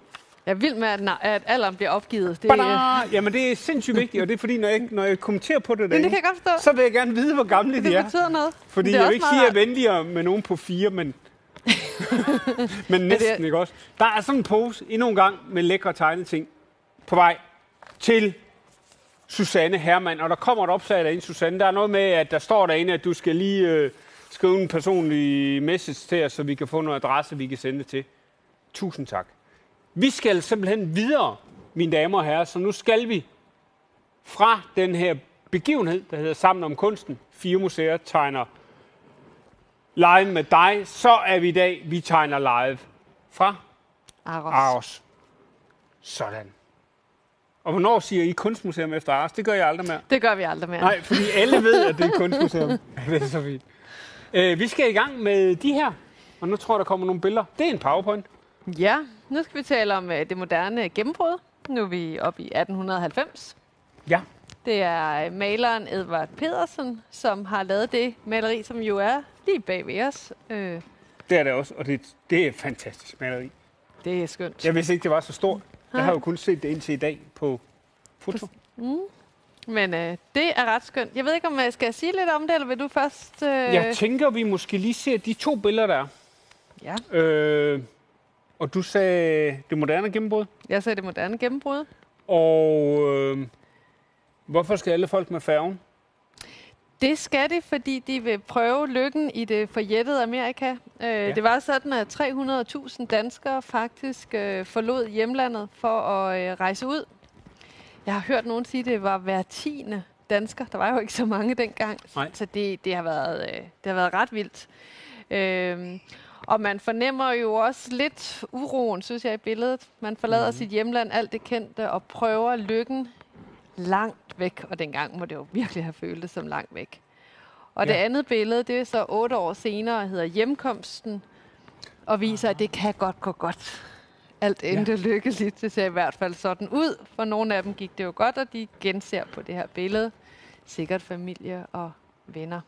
Jeg er vild med, at, at alderen bliver opgivet. Det, Bada! Jamen, det er sindssygt vigtigt, og det er fordi, når jeg, når jeg kommenterer på det derinde, det kan jeg godt forstå. så vil jeg gerne vide, hvor gamle de det er. betyder noget. Fordi det jeg vil ikke sige, at jeg er venligere med nogen på fire, men, [laughs] men næsten, ikke også? Der er sådan en pose endnu en gang med lækre tegneting på vej til Susanne Hermann. Og der kommer et opslag derinde, Susanne. Der er noget med, at der står derinde, at du skal lige øh, skrive en personlig message til os, så vi kan få noget adresse, vi kan sende det til. Tusind tak. Vi skal simpelthen videre, mine damer og herrer, så nu skal vi fra den her begivenhed, der hedder Sammen om kunsten. Fire museer tegner live med dig. Så er vi i dag, vi tegner live fra Aros. Aros. Sådan. Og hvornår siger I kunstmuseum efter Aros? Det gør jeg aldrig mere. Det gør vi aldrig mere. Nej, fordi alle ved, at det er kunstmuseum. [laughs] det er så fint. Øh, vi skal i gang med de her, og nu tror jeg, der kommer nogle billeder. Det er en PowerPoint. Ja, nu skal vi tale om øh, det moderne gennembrud. Nu er vi oppe i 1890. Ja. Det er øh, maleren Edvard Pedersen, som har lavet det maleri, som jo er lige bag ved os. Øh, Det er det også, og det, det er et fantastisk maleri. det er skønt. Jeg vidste ikke, det var så stort. Jeg har jo kun set det indtil i dag på foto. Men øh, det er ret skønt. Jeg ved ikke, om jeg skal sige lidt om det, eller vil du først... Øh... Jeg tænker, vi måske lige ser de to billeder, der ja, er. Øh, og du sagde det moderne gennembrud. jeg ser det moderne gennembrud. Og øh, hvorfor skal alle folk med færgen? Det skal det, fordi de vil prøve lykken i det forjættede Amerika. Øh, ja. Det var sådan, at 300.000 danskere faktisk øh, forlod hjemlandet for at øh, rejse ud. Jeg har hørt nogen sige, at det var hver tiende dansker. Der var jo ikke så mange dengang, Nej. så det, det, har været, øh, det har været ret vildt. Øh, og man fornemmer jo også lidt uroen, synes jeg, i billedet. Man forlader mm. sit hjemland, alt det kendte, og prøver lykken langt væk. Og dengang må det jo virkelig have føltes som langt væk. Og ja. det andet billede, det er så otte år senere, hedder Hjemkomsten, og viser, at det kan godt gå godt. Alt endte ja. lykkeligt. Det ser i hvert fald sådan ud. For nogle af dem gik det jo godt, og de genser på det her billede. Sikkert familie og venner.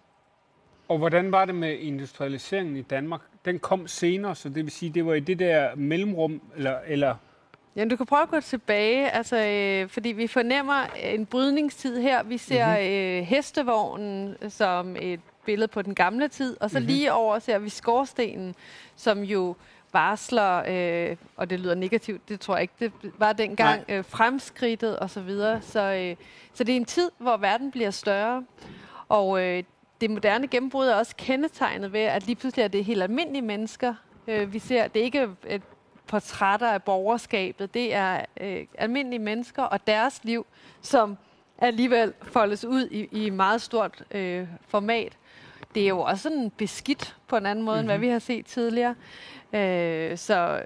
Og hvordan var det med industrialiseringen i Danmark? Den kom senere, så det vil sige, det var i det der mellemrum, eller, eller Ja, du kan prøve at gå tilbage, altså, øh, fordi vi fornemmer en brydningstid her. Vi ser Mhm. mm-hmm. øh, hestevognen som et billede på den gamle tid, og så Mhm. mm-hmm. lige over ser vi skorstenen, som jo varsler, øh, og det lyder negativt, det tror jeg ikke, det var dengang, øh, fremskridtet og så videre. Så, øh, så det er en tid, hvor verden bliver større, og øh, det moderne gennembrud er også kendetegnet ved, at lige pludselig er det helt almindelige mennesker. Øh, vi ser, det er ikke et portrætter af borgerskabet. Det er øh, almindelige mennesker og deres liv, som alligevel foldes ud i, i meget stort øh, format. Det er jo også sådan beskidt på en anden måde, mm-hmm. end hvad vi har set tidligere. Øh, så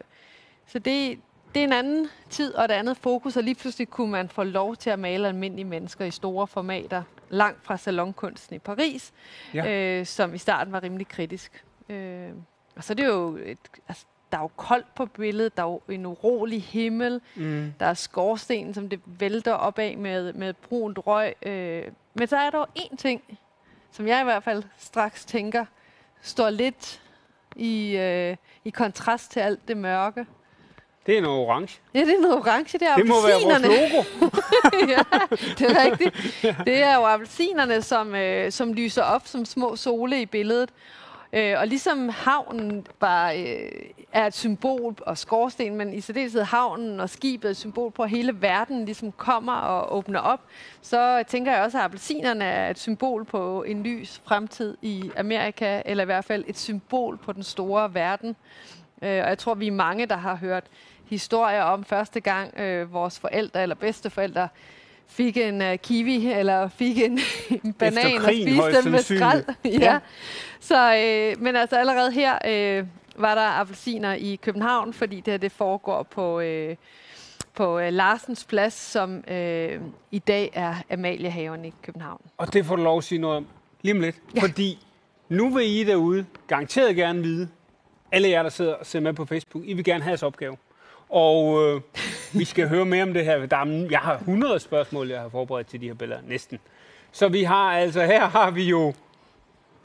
så det, det er en anden tid og et andet fokus, og lige pludselig kunne man få lov til at male almindelige mennesker i store formater, langt fra salonkunsten i Paris, Ja. øh, som i starten var rimelig kritisk. Øh, og så er det jo, et, altså, der er jo koldt på billedet, der er jo en urolig himmel, mm, der er skorsten, som det vælter opad med, med brunt røg. Øh, men så er der jo én ting, som jeg i hvert fald straks tænker, står lidt i, øh, i kontrast til alt det mørke. Det er noget orange. Ja, det er noget orange, det er Det må være vores logo. [laughs] ja, det er rigtigt. Det er jo appelsinerne, som, øh, som lyser op som små sole i billedet. Øh, og ligesom havnen var, øh, er et symbol, og skorsten, men i særdeleshed havnen og skibet er et symbol på, at hele verden ligesom kommer og åbner op, så tænker jeg også, at appelsinerne er et symbol på en lys fremtid i Amerika, eller i hvert fald et symbol på den store verden. Øh, og jeg tror, vi er mange, der har hørt historier om første gang, øh, vores forældre eller bedsteforældre fik en uh, kiwi, eller fik en, [laughs] en banan og krigen, spiste højst dem med skrald. [laughs] Ja. ja. Så, øh, men altså allerede her øh, var der appelsiner i København, fordi det her det foregår på, øh, på øh, Larsens Plads, som øh, i dag er Amaliehaven i København. Og det får du lov at sige noget om lige om lidt. Ja. Fordi nu vil I derude garanteret gerne vide, alle jer, der sidder og ser med på Facebook, I vil gerne have jeres opgave. Og øh, vi skal høre mere om det her. Der er, jeg har 100 spørgsmål, jeg har forberedt til de her billeder, næsten. Så vi har altså, her har vi jo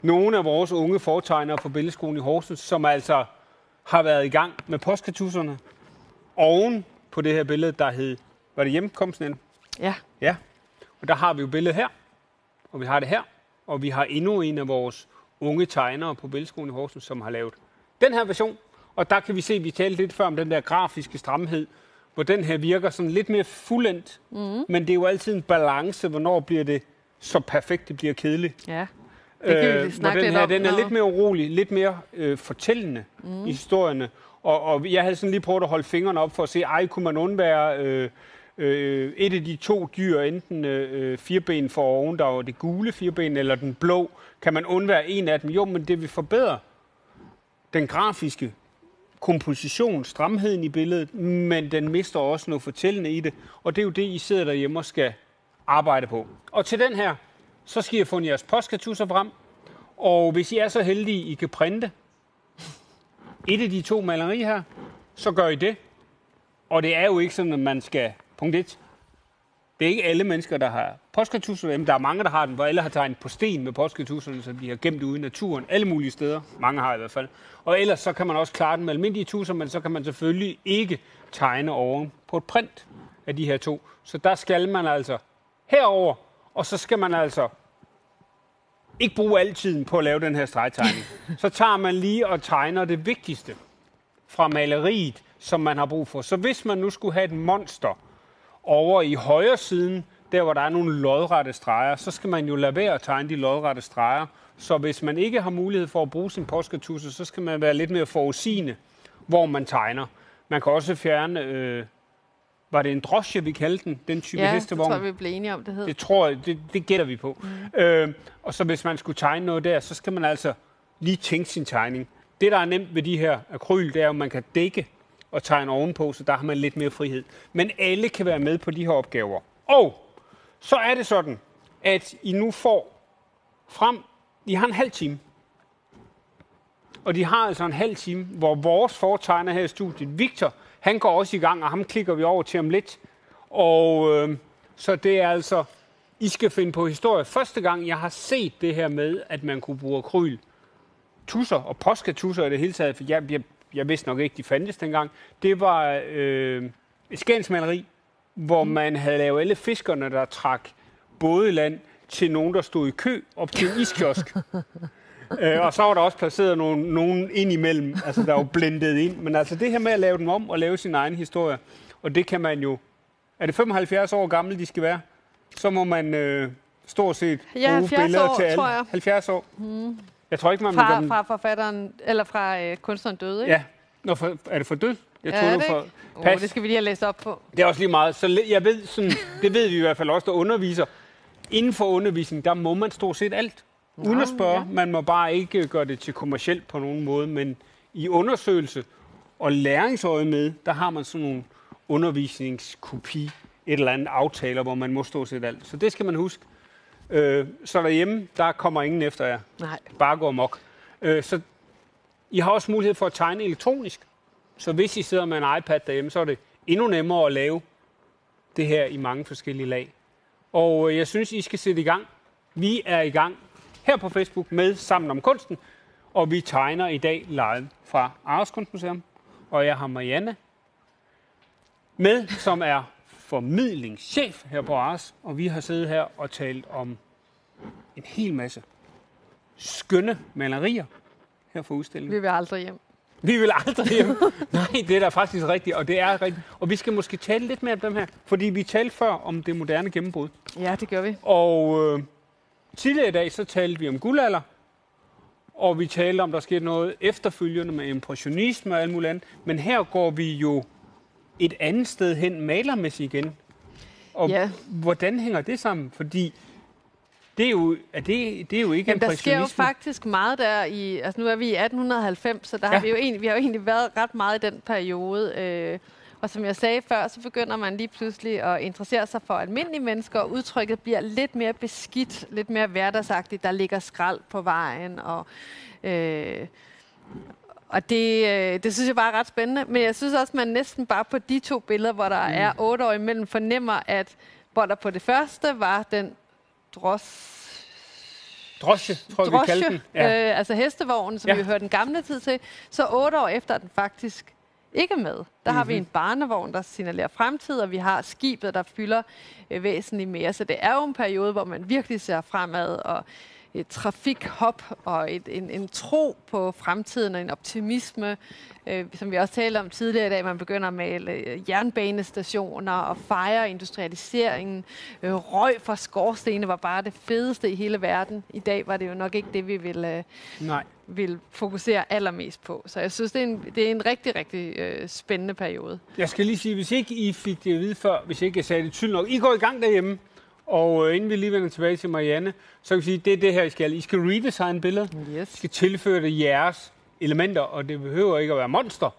nogle af vores unge fortegnere på Billedskolen i Horsens, som altså har været i gang med postkatusserne oven på det her billede, der hed, var det hjemkomsten? Ja, Ja, og der har vi jo billedet her, og vi har det her, og vi har endnu en af vores unge tegnere på Billedskolen i Horsens, som har lavet den her version. Og der kan vi se, at vi talte lidt før om den der grafiske stramhed, hvor den her virker sådan lidt mere fuldendt, mm. men det er jo altid en balance, hvornår bliver det så perfekt, det bliver kedeligt. ja. Det kan vi hvor snakke den lidt her, om, Den er lidt mere urolig, lidt mere øh, fortællende mm. i historierne. Og, og jeg havde sådan lige prøvet at holde fingrene op for at se, ej, kunne man undvære øh, øh, et af de to dyr, enten øh, fireben for oven, der var det gule firben, eller den blå, kan man undvære en af dem? Jo, men det vil forbedre den grafiske komposition, stramheden i billedet, men den mister også noget fortællende i det. Og det er jo det, I sidder derhjemme og skal arbejde på. Og til den her, så skal I have fundet jeres postkatusser frem, Og hvis I er så heldige, I kan printe et af de to malerier her, så gør I det. Og det er jo ikke sådan, at man skal... Punkt 1. Det er ikke alle mennesker, der har postkartusser derhjemme. Der er mange, der har den, hvor alle har tegnet på sten med postkartusserne, så de har gemt ude i naturen. Alle mulige steder. Mange har i hvert fald. Og ellers så kan man også klare den med almindelige tusser, men så kan man selvfølgelig ikke tegne oven på et print af de her to. Så der skal man altså herover, og så skal man altså ikke bruge al tiden på at lave den her stregtegning. [laughs] Så tager man lige og tegner det vigtigste fra maleriet, som man har brug for. Så hvis man nu skulle have et monster over i højre siden, der hvor der er nogle lodrette streger, så skal man jo lade være at tegne de lodrette streger. Så hvis man ikke har mulighed for at bruge sin postkartusse, så skal man være lidt mere forudsigende, hvor man tegner. Man kan også fjerne, øh, var det en drosje, vi kaldte den, den type Ja, det hestevogn? tror jeg, vi blev enige om, det hed. Det tror jeg, det, det gætter vi på. Mm. Øh, og så hvis man skulle tegne noget der, så skal man altså lige tænke sin tegning. Det, der er nemt ved de her akryl, det er, at man kan dække og tegne ovenpå, så der har man lidt mere frihed. Men alle kan være med på de her opgaver. Og så er det sådan, at I nu får frem, I har en halv time. Og de har altså en halv time, hvor vores fortegner her i studiet, Victor, han går også i gang, og ham klikker vi over til om lidt. Og øh, så det er altså, I skal finde på historie. Første gang, jeg har set det her med, at man kunne bruge kryl tusser og påsketusser i det hele taget, for jeg, jeg, jeg vidste nok ikke, de fandtes dengang, det var øh, et skænsmaleri, hvor man havde lavet alle fiskerne, der trak både land til nogen, der stod i kø op til en iskiosk. [laughs] øh, og så var der også placeret nogen, nogen ind imellem, altså der var blendet ind. Men altså det her med at lave dem om og lave sin egen historie, og det kan man jo... Er det 75 år gammel, de skal være? Så må man øh, stort set Ja, bruge 70 billeder år, til alle. tror jeg. 70 år. Mm. Jeg tror ikke, man Fra, fra forfatteren, eller fra øh, kunstneren døde, ikke? Ja. Nå, for, er det for død? Jeg Ja, tror, er det for... Oh, Pas. det skal vi lige have læst op på. Det er også lige meget. Så jeg ved sådan, det ved vi i hvert fald også, der underviser. Inden for undervisning, der må man stort set alt. Uden at spørge. ja. Man må bare ikke gøre det til kommercielt på nogen måde. Men i undersøgelse og læringsøje med, der har man sådan nogle undervisningskopi, et eller andet aftaler, hvor man må stort set alt. Så det skal man huske. Øh, så derhjemme, der kommer ingen efter jer. Nej. Bare gå amok. Øh, så I har også mulighed for at tegne elektronisk. Så hvis I sidder med en iPad derhjemme, så er det endnu nemmere at lave det her i mange forskellige lag. Og øh, jeg synes, I skal sætte i gang. Vi er i gang her på Facebook med Sammen om Kunsten, og vi tegner i dag live fra Aarhus Kunstmuseum. Og jeg har Marianne med, som er formidlingschef her på Aarhus, og vi har siddet her og talt om en hel masse skønne malerier her for udstillingen. Vi vil aldrig hjem. Vi vil aldrig hjem. [laughs] Nej, det er da faktisk rigtigt, og det er rigtigt. Og vi skal måske tale lidt mere om dem her, fordi vi talte før om det moderne gennembrud. Ja, det gør vi. Og øh, tidligere i dag, så talte vi om guldalder, og vi talte om, der skete noget efterfølgende med impressionisme og alt muligt andet. Men her går vi jo et andet sted hen malermæssigt igen. Og Ja. hvordan hænger det sammen? Fordi det er jo, er det, det er jo ikke Jamen, der sker jo faktisk meget der i, altså nu er vi i 1890, så der ja. Har vi jo egentlig, vi har jo egentlig været ret meget i den periode. Øh, og som jeg sagde før, så begynder man lige pludselig at interessere sig for almindelige mennesker, og udtrykket bliver lidt mere beskidt, lidt mere hverdagsagtigt. Der ligger skrald på vejen, og, øh, og det, øh, det synes jeg bare er ret spændende. Men jeg synes også, man næsten bare på de to billeder, hvor der mm. er otte år imellem, fornemmer, at hvor der på det første var den dros Drosje, tror jeg, vi kalder den. ja. øh, altså hestevognen, som Ja. vi hører den gamle tid til, så otte år efter er den faktisk ikke med. Der mm-hmm. har vi en barnevogn, der signalerer fremtid, og vi har skibet, der fylder øh, væsentligt mere. Så det er jo en periode, hvor man virkelig ser fremad, og et trafikhop og et, en, en tro på fremtiden og en optimisme, øh, som vi også talte om tidligere i dag. Man begynder at male øh, jernbanestationer og fejre industrialiseringen. Øh, røg fra skorstene var bare det fedeste i hele verden. I dag var det jo nok ikke det, vi ville, øh, Nej. ville fokusere allermest på. Så jeg synes, det er en, det er en rigtig, rigtig øh, spændende periode. Jeg skal lige sige, hvis ikke I fik det at vide før, hvis ikke jeg sagde det tydeligt nok, I går i gang derhjemme, og øh, inden vi lige vender tilbage til Marianne, så kan vi sige, det er det her, I skal. I skal redesigne billedet. I Yes. skal tilføre det jeres elementer, og det behøver ikke at være monster.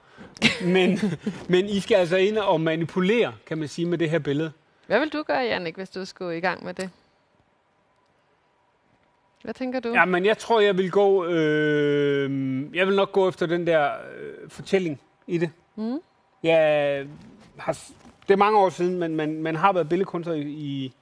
Men, [laughs] men I skal altså ind og manipulere, kan man sige, med det her billede. Hvad vil du gøre, Jannik, hvis du skulle i gang med det? Hvad tænker du? Ja, men jeg tror, jeg vil gå... Øh, jeg vil nok gå efter den der øh, fortælling i det. Mm. Jeg har, det er mange år siden, men man, man har været billedkunstner i, i,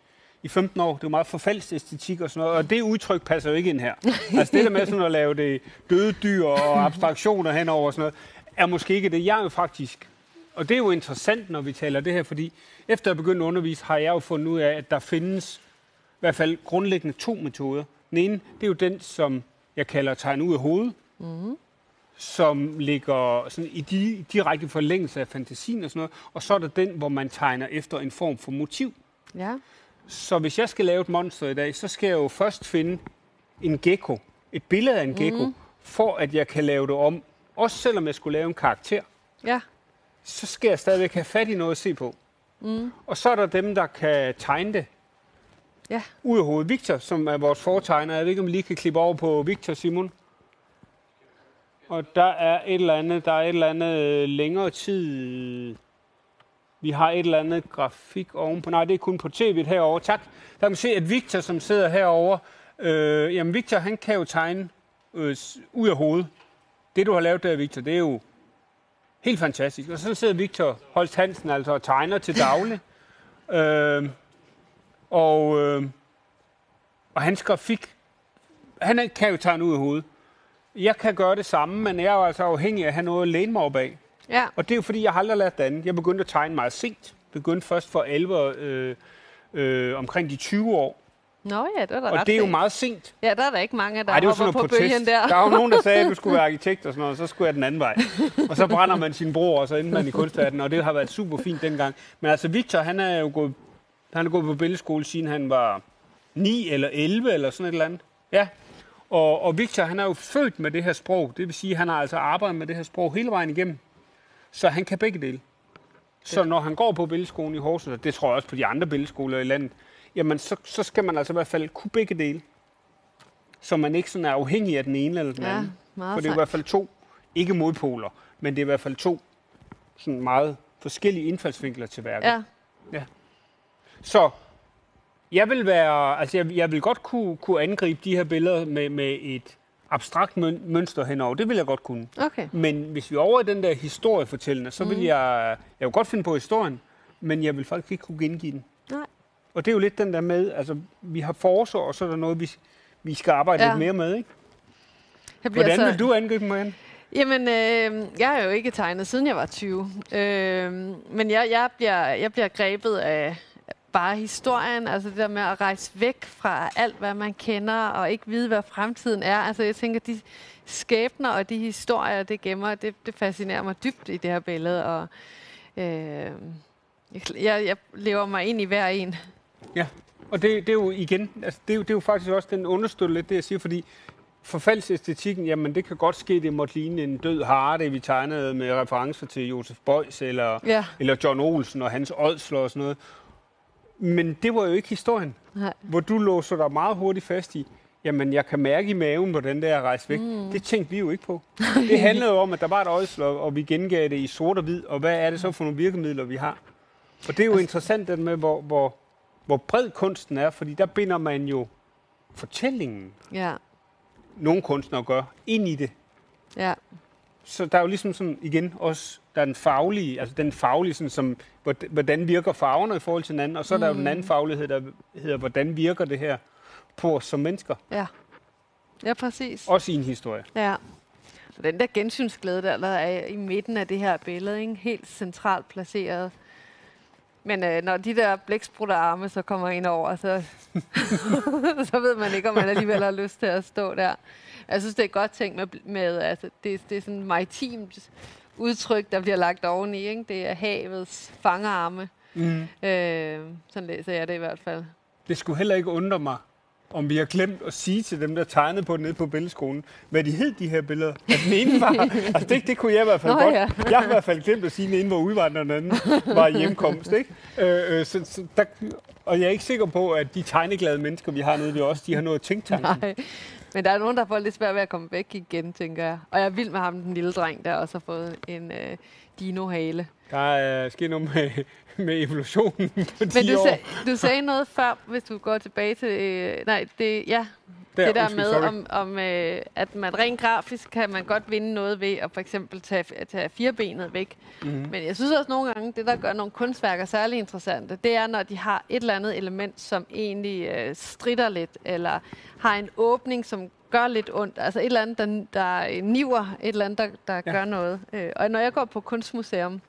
i 15 år. Det er jo meget forfalsk æstetik og sådan noget, og det udtryk passer jo ikke ind her. [laughs] altså det der med sådan at lave det døde dyr og abstraktioner henover og sådan noget, er måske ikke det. Jeg er jo faktisk, og det er jo interessant, når vi taler det her, fordi efter at begynde at undervise, har jeg jo fundet ud af, at der findes i hvert fald grundlæggende to metoder. Den ene, det er jo den, som jeg kalder tegne ud af hovedet, mm. som ligger sådan i di- direkte forlængelse af fantasien og sådan noget. Og så er der den, hvor man tegner efter en form for motiv. Ja. Så hvis jeg skal lave et monster i dag, så skal jeg jo først finde en gecko, et billede af en gecko, mm. for at jeg kan lave det om. Også selvom jeg skulle lave en karakter, Ja. så skal jeg stadigvæk have fat i noget at se på. Mm. Og så er der dem, der kan tegne det Ja. ud af hovedet. Victor, som er vores fortegner. Jeg ved ikke, om vi lige kan klippe over på Victor Simon. Og der er et eller andet, der er et eller andet øh, længere tid. Vi har et eller andet grafik ovenpå. Nej, det er kun på tv'et herovre. Tak. Der kan man se, at Victor, som sidder herovre, øh, jamen Victor, han kan jo tegne øh, ud af hovedet. Det, du har lavet der, Victor, det er jo helt fantastisk. Og så sidder Victor Holst Hansen altså og tegner til daglig. [laughs] øh, og, øh, og hans grafik, han kan jo tegne ud af hovedet. Jeg kan gøre det samme, men jeg er jo altså afhængig af at have noget at læne mig op af. Ja. Og det er jo fordi, jeg har aldrig lært det andet. Jeg begyndte at tegne meget sent. Begyndte først for 11 øh, øh, omkring de 20 år. Nå ja, det var da Og ret det er jo sent. meget sent. Ja, der er der ikke mange, der Ej, det var hopper sådan på protest. bølgen der. Der var jo nogen, der sagde, at du skulle være [laughs] arkitekt og sådan noget, og så skulle jeg den anden vej. Og så brænder man sin bror, og så ender man i kunstverden, og det har været super fint dengang. Men altså, Victor, han er jo gået, han er gået på billedskole, siden han var 9 eller 11 eller sådan et eller andet. Ja. Og, og Victor, han er jo født med det her sprog. Det vil sige, at han har altså arbejdet med det her sprog hele vejen igennem. Så han kan begge dele. Så når han går på billedskolen i Horsens, og det tror jeg også på de andre billedskoler i landet, jamen så, så skal man altså i hvert fald kunne begge dele. Så man ikke sådan er afhængig af den ene eller den Ja, anden. For det er i hvert fald to, ikke modpoler, men det er i hvert fald to sådan meget forskellige indfaldsvinkler til værket. Ja. Så jeg vil være, altså jeg, jeg vil godt kunne, kunne angribe de her billeder med, med et abstrakt møn, mønster henover. Det vil jeg godt kunne. Okay. Men hvis vi er over i den der historiefortællende, så vil jeg, jeg vil godt finde på historien, men jeg vil faktisk ikke kunne gengive den. Nej. Og det er jo lidt den der med, altså vi har forser, og så er der noget, vi, vi skal arbejde Ja. lidt mere med, ikke? Jeg Hvordan så- vil du angribe mig? Jamen, øh, jeg har jo ikke tegnet, siden jeg var 20. Øh, men jeg, jeg, bliver, jeg bliver grebet af bare historien, altså det der med at rejse væk fra alt, hvad man kender, og ikke vide, hvad fremtiden er. Altså jeg tænker, de skæbner og de historier, det gemmer, det, det fascinerer mig dybt i det her billede, og øh, jeg, jeg lever mig ind i hver en. Ja, og det, det er jo igen, altså det, er jo, det er jo faktisk også den understøtter lidt det, jeg siger, fordi forfaldsæstetikken, jamen det kan godt ske, det måtte ligne en død hare, det vi tegnede med referencer til Josef Beuys eller, Ja. eller John Olsen og hans ådsler og sådan noget. Men det var jo ikke historien, Nej. hvor du låser dig meget hurtigt fast i, jamen jeg kan mærke i maven, hvordan det er at rejse væk. Mm. Det tænkte vi jo ikke på. Det handlede jo om, at der var et ådsler, og vi gengav det i sort og hvid, og hvad er det så for nogle virkemidler, vi har? Og det er jo interessant den med, hvor, hvor, hvor bred kunsten er, fordi der binder man jo fortællingen, Ja, nogle kunstnere gør, ind i det. ja, Så der er jo ligesom sådan, igen, også der er den faglige, altså den faglige, sådan, som, hvordan- virker farverne i forhold til hinanden, og så er der jo den anden faglighed, der hedder, hvordan virker det her på os som mennesker, ja. Ja, præcis. også i en historie. Ja. Og den der gensynsglæde der, der er i midten af det her billede, ikke? helt centralt placeret. Men øh, når de der blæksprutter arme så kommer ind over, så, [laughs] så ved man ikke, om man alligevel har lyst til at stå der. Jeg synes, det er et godt ting med, med altså, det, det er sådan et maritimt udtryk, der bliver lagt oveni. Ikke? Det er havets fangerarme. Mm. Øh, sådan læser jeg det i hvert fald. Det skulle heller ikke undre mig, om vi har glemt at sige til dem, der tegnede på det nede på billedskolen, hvad de hed, de her billeder. At den ene var, [laughs] altså det, det kunne jeg i hvert fald Nå, godt. ja. Jeg har i hvert fald glemt at sige, at den ene var udvandrer, og den anden var hjemkomst. Ikke? Øh, øh, så, så der, og jeg er ikke sikker på, at de tegneglade mennesker, vi har nede ved os, de har noget at tænke tanken. Nej. Men der er nogen, der får lidt svært ved at komme væk igen, tænker jeg. Og jeg er vild med ham, den lille dreng, der også har fået en øh, dino-hale. Der er sket noget med, [laughs] med evolutionen på 10 Men du, år. sag, du sagde noget før, hvis du går tilbage til... Øh, nej, det, ja, Der, det der undskyld, med, sorry. om, om øh, at man rent grafisk kan man godt vinde noget ved at for eksempel tage, tage firebenet væk. Mhm. Men jeg synes også nogle gange, det der gør nogle kunstværker særlig interessante, det er, når de har et eller andet element, som egentlig øh, strider lidt, eller har en åbning, som gør lidt ondt. Altså et eller andet, der, der niver, et eller andet, der, der ja. gør noget. Øh, og når jeg går på kunstmuseum,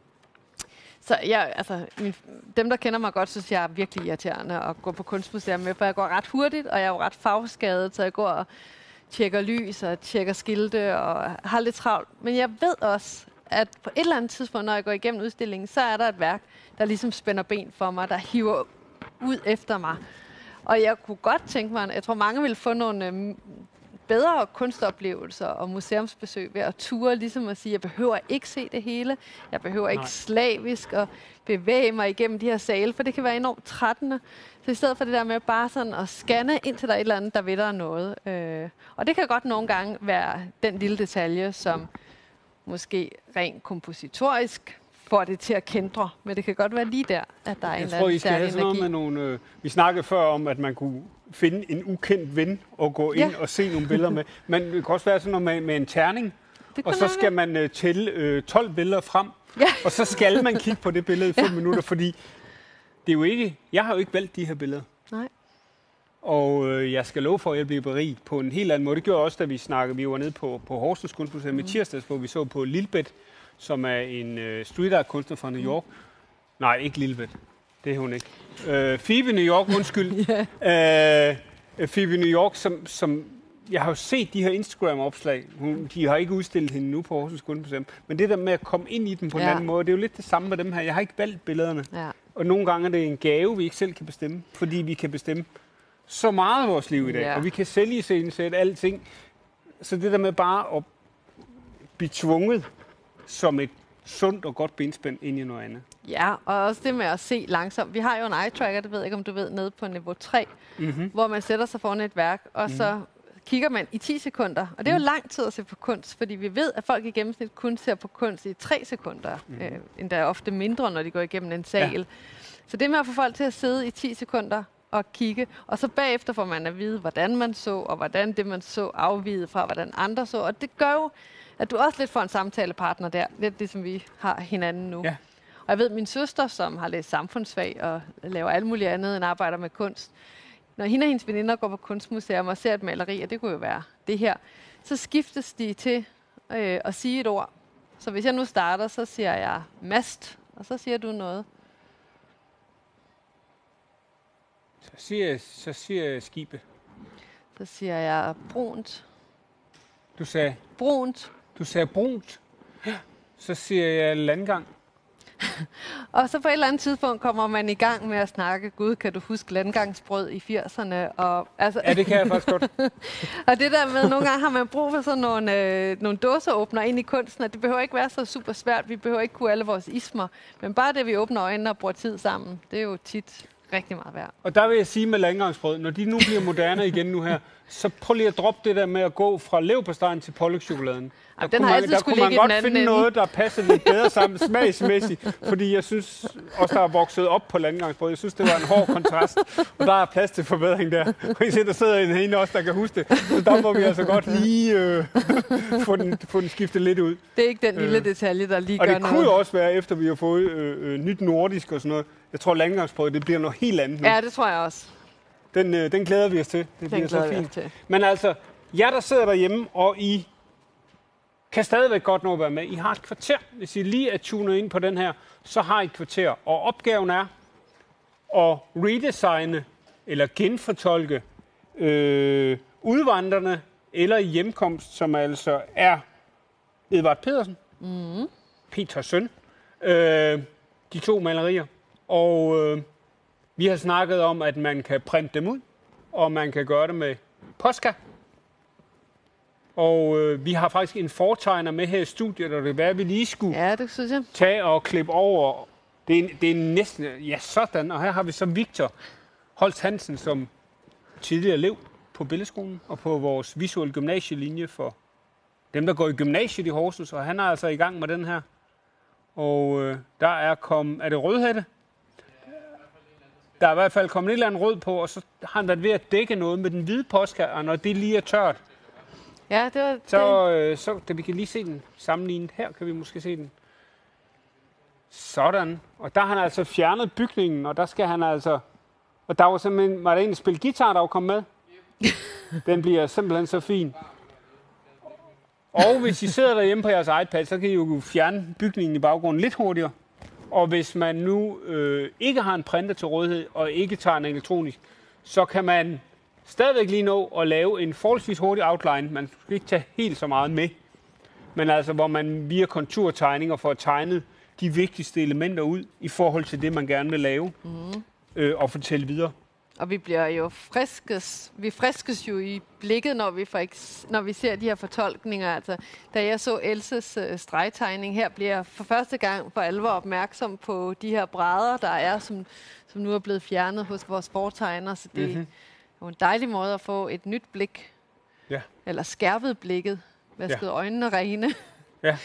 så jeg, altså, min, dem, der kender mig godt, synes jeg er virkelig irriterende at gå på kunstmuseum med, for jeg går ret hurtigt, og jeg er jo ret fagskadet, så jeg går og tjekker lys og tjekker skilte og har lidt travlt. Men jeg ved også, at på et eller andet tidspunkt, når jeg går igennem udstillingen, så er der et værk, der ligesom spænder ben for mig, der hiver ud efter mig. Og jeg kunne godt tænke mig, jeg tror mange vil få nogle øhm, bedre kunstoplevelser og museumsbesøg ved at ture, ligesom at sige, jeg behøver ikke se det hele, jeg behøver ikke Nej. slavisk at bevæge mig igennem de her sale, for det kan være enormt trættende. Så i stedet for det der med bare sådan at scanne, indtil der er et eller andet, der ved der er noget. Øh, og det kan godt nogle gange være den lille detalje, som måske rent kompositorisk får det til at kendre. Men det kan godt være lige der, at der er en Jeg eller tror, I anden skal have særlig sådan noget energi. med nogle... Øh, vi snakkede før om, at man kunne finde en ukendt ven og gå ind Ja. og se nogle billeder med. Men det kan også være sådan noget med, med en terning, og så skal man øh, tælle øh, 12 billeder frem, Ja. og så skal man kigge på det billede i [laughs] 5 minutter, fordi det er jo ikke... Jeg har jo ikke valgt de her billeder. Nej. Og øh, jeg skal love for, at jeg bliver beriget på en helt anden måde. Det gjorde jeg også, da vi snakkede. Vi var nede på, på Horsens Kunstmuseum mm. i tirsdags, hvor vi så på Lilbet, som er en øh, street art kunstner fra New York. Nej, ikke Lilbet. Det er hun ikke. Øh, Phoebe New York, undskyld. [laughs] øh, Phoebe New York, som, som jeg har jo set de her Instagram-opslag. Hun, de har ikke udstillet hende nu på Horsens Kunstmuseum. Men det der med at komme ind i dem på en Ja. anden måde, det er jo lidt det samme med dem her. Jeg har ikke valgt billederne. Ja. Og nogle gange er det en gave, vi ikke selv kan bestemme, fordi vi kan bestemme så meget af vores liv i dag, Ja. og vi kan selv i sætte alting. Så det der med bare at blive tvunget som et sundt og godt benspænd ind i noget andet. Ja, og også det med at se langsomt. Vi har jo en eye tracker, det ved jeg ikke, om du ved, nede på niveau 3, Mm-hmm. hvor man sætter sig foran et værk, og mm. så kigger man i 10 sekunder. Og det er jo lang tid at se på kunst, fordi vi ved, at folk i gennemsnit kun ser på kunst i 3 sekunder. Mm. Øh, endda ofte mindre, når de går igennem en sal. Ja. Så det med at få folk til at sidde i 10 sekunder og kigge, og så bagefter får man at vide, hvordan man så, og hvordan det, man så, afviget fra, hvordan andre så. Og det gør jo, at du også lidt får en samtalepartner der, lidt ligesom vi har hinanden nu. Ja. Og jeg ved, min søster, som har læst samfundsfag og laver alt muligt andet end arbejder med kunst, når hende og hendes veninder går på kunstmuseum og ser et maleri, og det kunne jo være det her, så skiftes de til øh, at sige et ord. Så hvis jeg nu starter, så siger jeg mast, og så siger du noget. Så siger, jeg- så siger jeg skibe. Så siger jeg brunt. Du sagde, Brunt. Du sagde brunt. Så siger jeg landgang. [laughs] Og så på et eller andet tidspunkt kommer man i gang med at snakke, gud, kan du huske landgangsbrød i 80'erne? Og, altså, Ja, det kan jeg faktisk godt. [laughs] Og det der med, nogle gange har man brug for sådan nogle, øh, nogle dåseåbner ind i kunsten, og det behøver ikke være så super svært. Vi behøver ikke kunne alle vores ismer. Men bare det, vi åbner øjnene og bruger tid sammen, det er jo tit rigtig meget værd. Og der vil jeg sige med landgangsbrød, når de nu bliver moderne igen nu her, så prøv lige at droppe det der med at gå fra leverpostejen til pålægchokoladen. Der den kunne har man, altid der skulle kunne man den godt anden finde ende. noget, der passer lidt bedre sammen smagsmæssigt. Fordi jeg synes, også der er vokset op på landgangsbrød, jeg synes, det var en hård kontrast. Og der er plads til forbedring der. Og I ser, der sidder en herinde også, der kan huske det. Så der må vi altså godt lige øh, få, den, få den skiftet lidt ud. Det er ikke den lille Øh, detalje, der lige Og gør det kunne noget. også være, efter vi har fået øh, øh, nyt nordisk og sådan noget. Jeg tror, landgangsbrød, det bliver noget helt andet nu. Ja, det tror jeg også. Den, øh, den glæder vi os til. Det Den bliver så fint. Men altså, jer der sidder derhjemme, og I kan stadigvæk godt nå at være med. I har et kvarter. Hvis I lige er tunet ind på den her, så har I et kvarter. Og opgaven er at redesigne eller genfortolke øh, udvandrerne eller hjemkomst, som altså er Edvard Pedersen, mm. Peters søn, øh, de to malerier. Og øh, vi har snakket om, at man kan printe dem ud, og man kan gøre det med Posca. Og øh, vi har faktisk en fortegner med her i studiet, og det er hvad vi lige skulle Ja, det synes jeg. tage og klippe over. Det er, det er næsten, ja sådan, og her har vi så Victor Holst Hansen som tidligere elev på Billedskolen og på vores visuelle gymnasielinje for dem, der går i gymnasiet i Horsens, og han er altså i gang med den her. Og øh, der er kom, er det Rødhætte? der er i hvert fald kommet et eller andet rød på, og så har han været ved at dække noget med den hvide postkasser, og når det lige er tørt, Ja, det var så, øh, så da vi kan lige se den sammenlignet. Her kan vi måske se den. Sådan. Og der har han altså fjernet bygningen, og der skal han altså... Og der var simpelthen... Var der en, spille guitar, der var kommet med? [laughs] Den bliver simpelthen så fin. Og hvis I sidder derhjemme på jeres iPad, så kan I jo fjerne bygningen i baggrunden lidt hurtigere. Og hvis man nu øh, ikke har en printer til rådighed, og ikke tager en elektronisk, så kan man stadigvæk lige nå at lave en forholdsvis hurtig outline. Man skal ikke tage helt så meget med. Men altså, hvor man via konturtegninger får tegnet de vigtigste elementer ud i forhold til det, man gerne vil lave mm. øh, og fortælle videre. Og vi bliver jo friskes, vi friskes jo i blikket, når vi, for eks, når vi ser de her fortolkninger. Altså, da jeg så Elses øh, stregtegning her, bliver jeg for første gang for alvor opmærksom på de her brædder, der er, som, som nu er blevet fjernet hos vores fortegner. Så det mm-hmm. Jo en dejlig måde at få et nyt blik, Ja. eller skærpet blikket, vasket ja. øjnene rene. Ja.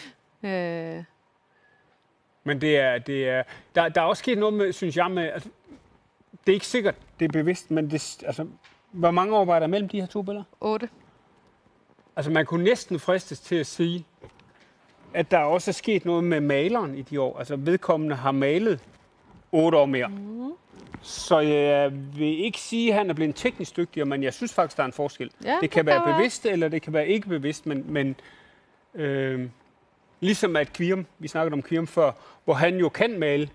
[laughs] øh, Men det er, det er, der, der er også sket noget med, synes jeg, med, altså, det er ikke sikkert, det er bevidst, men det, altså, hvor mange år var der mellem de her to billeder? 8. Altså man kunne næsten fristes til at sige, at der også er sket noget med maleren i de år. Altså vedkommende har malet otte år mere. Mm. Så jeg vil ikke sige, at han er blevet teknisk dygtigere, men jeg synes faktisk, der er en forskel. Ja, det kan det være. bevidst, eller det kan være ikke bevidst, men, men øh, ligesom at Kvirm, vi snakkede om Kvirm før, hvor han jo kan male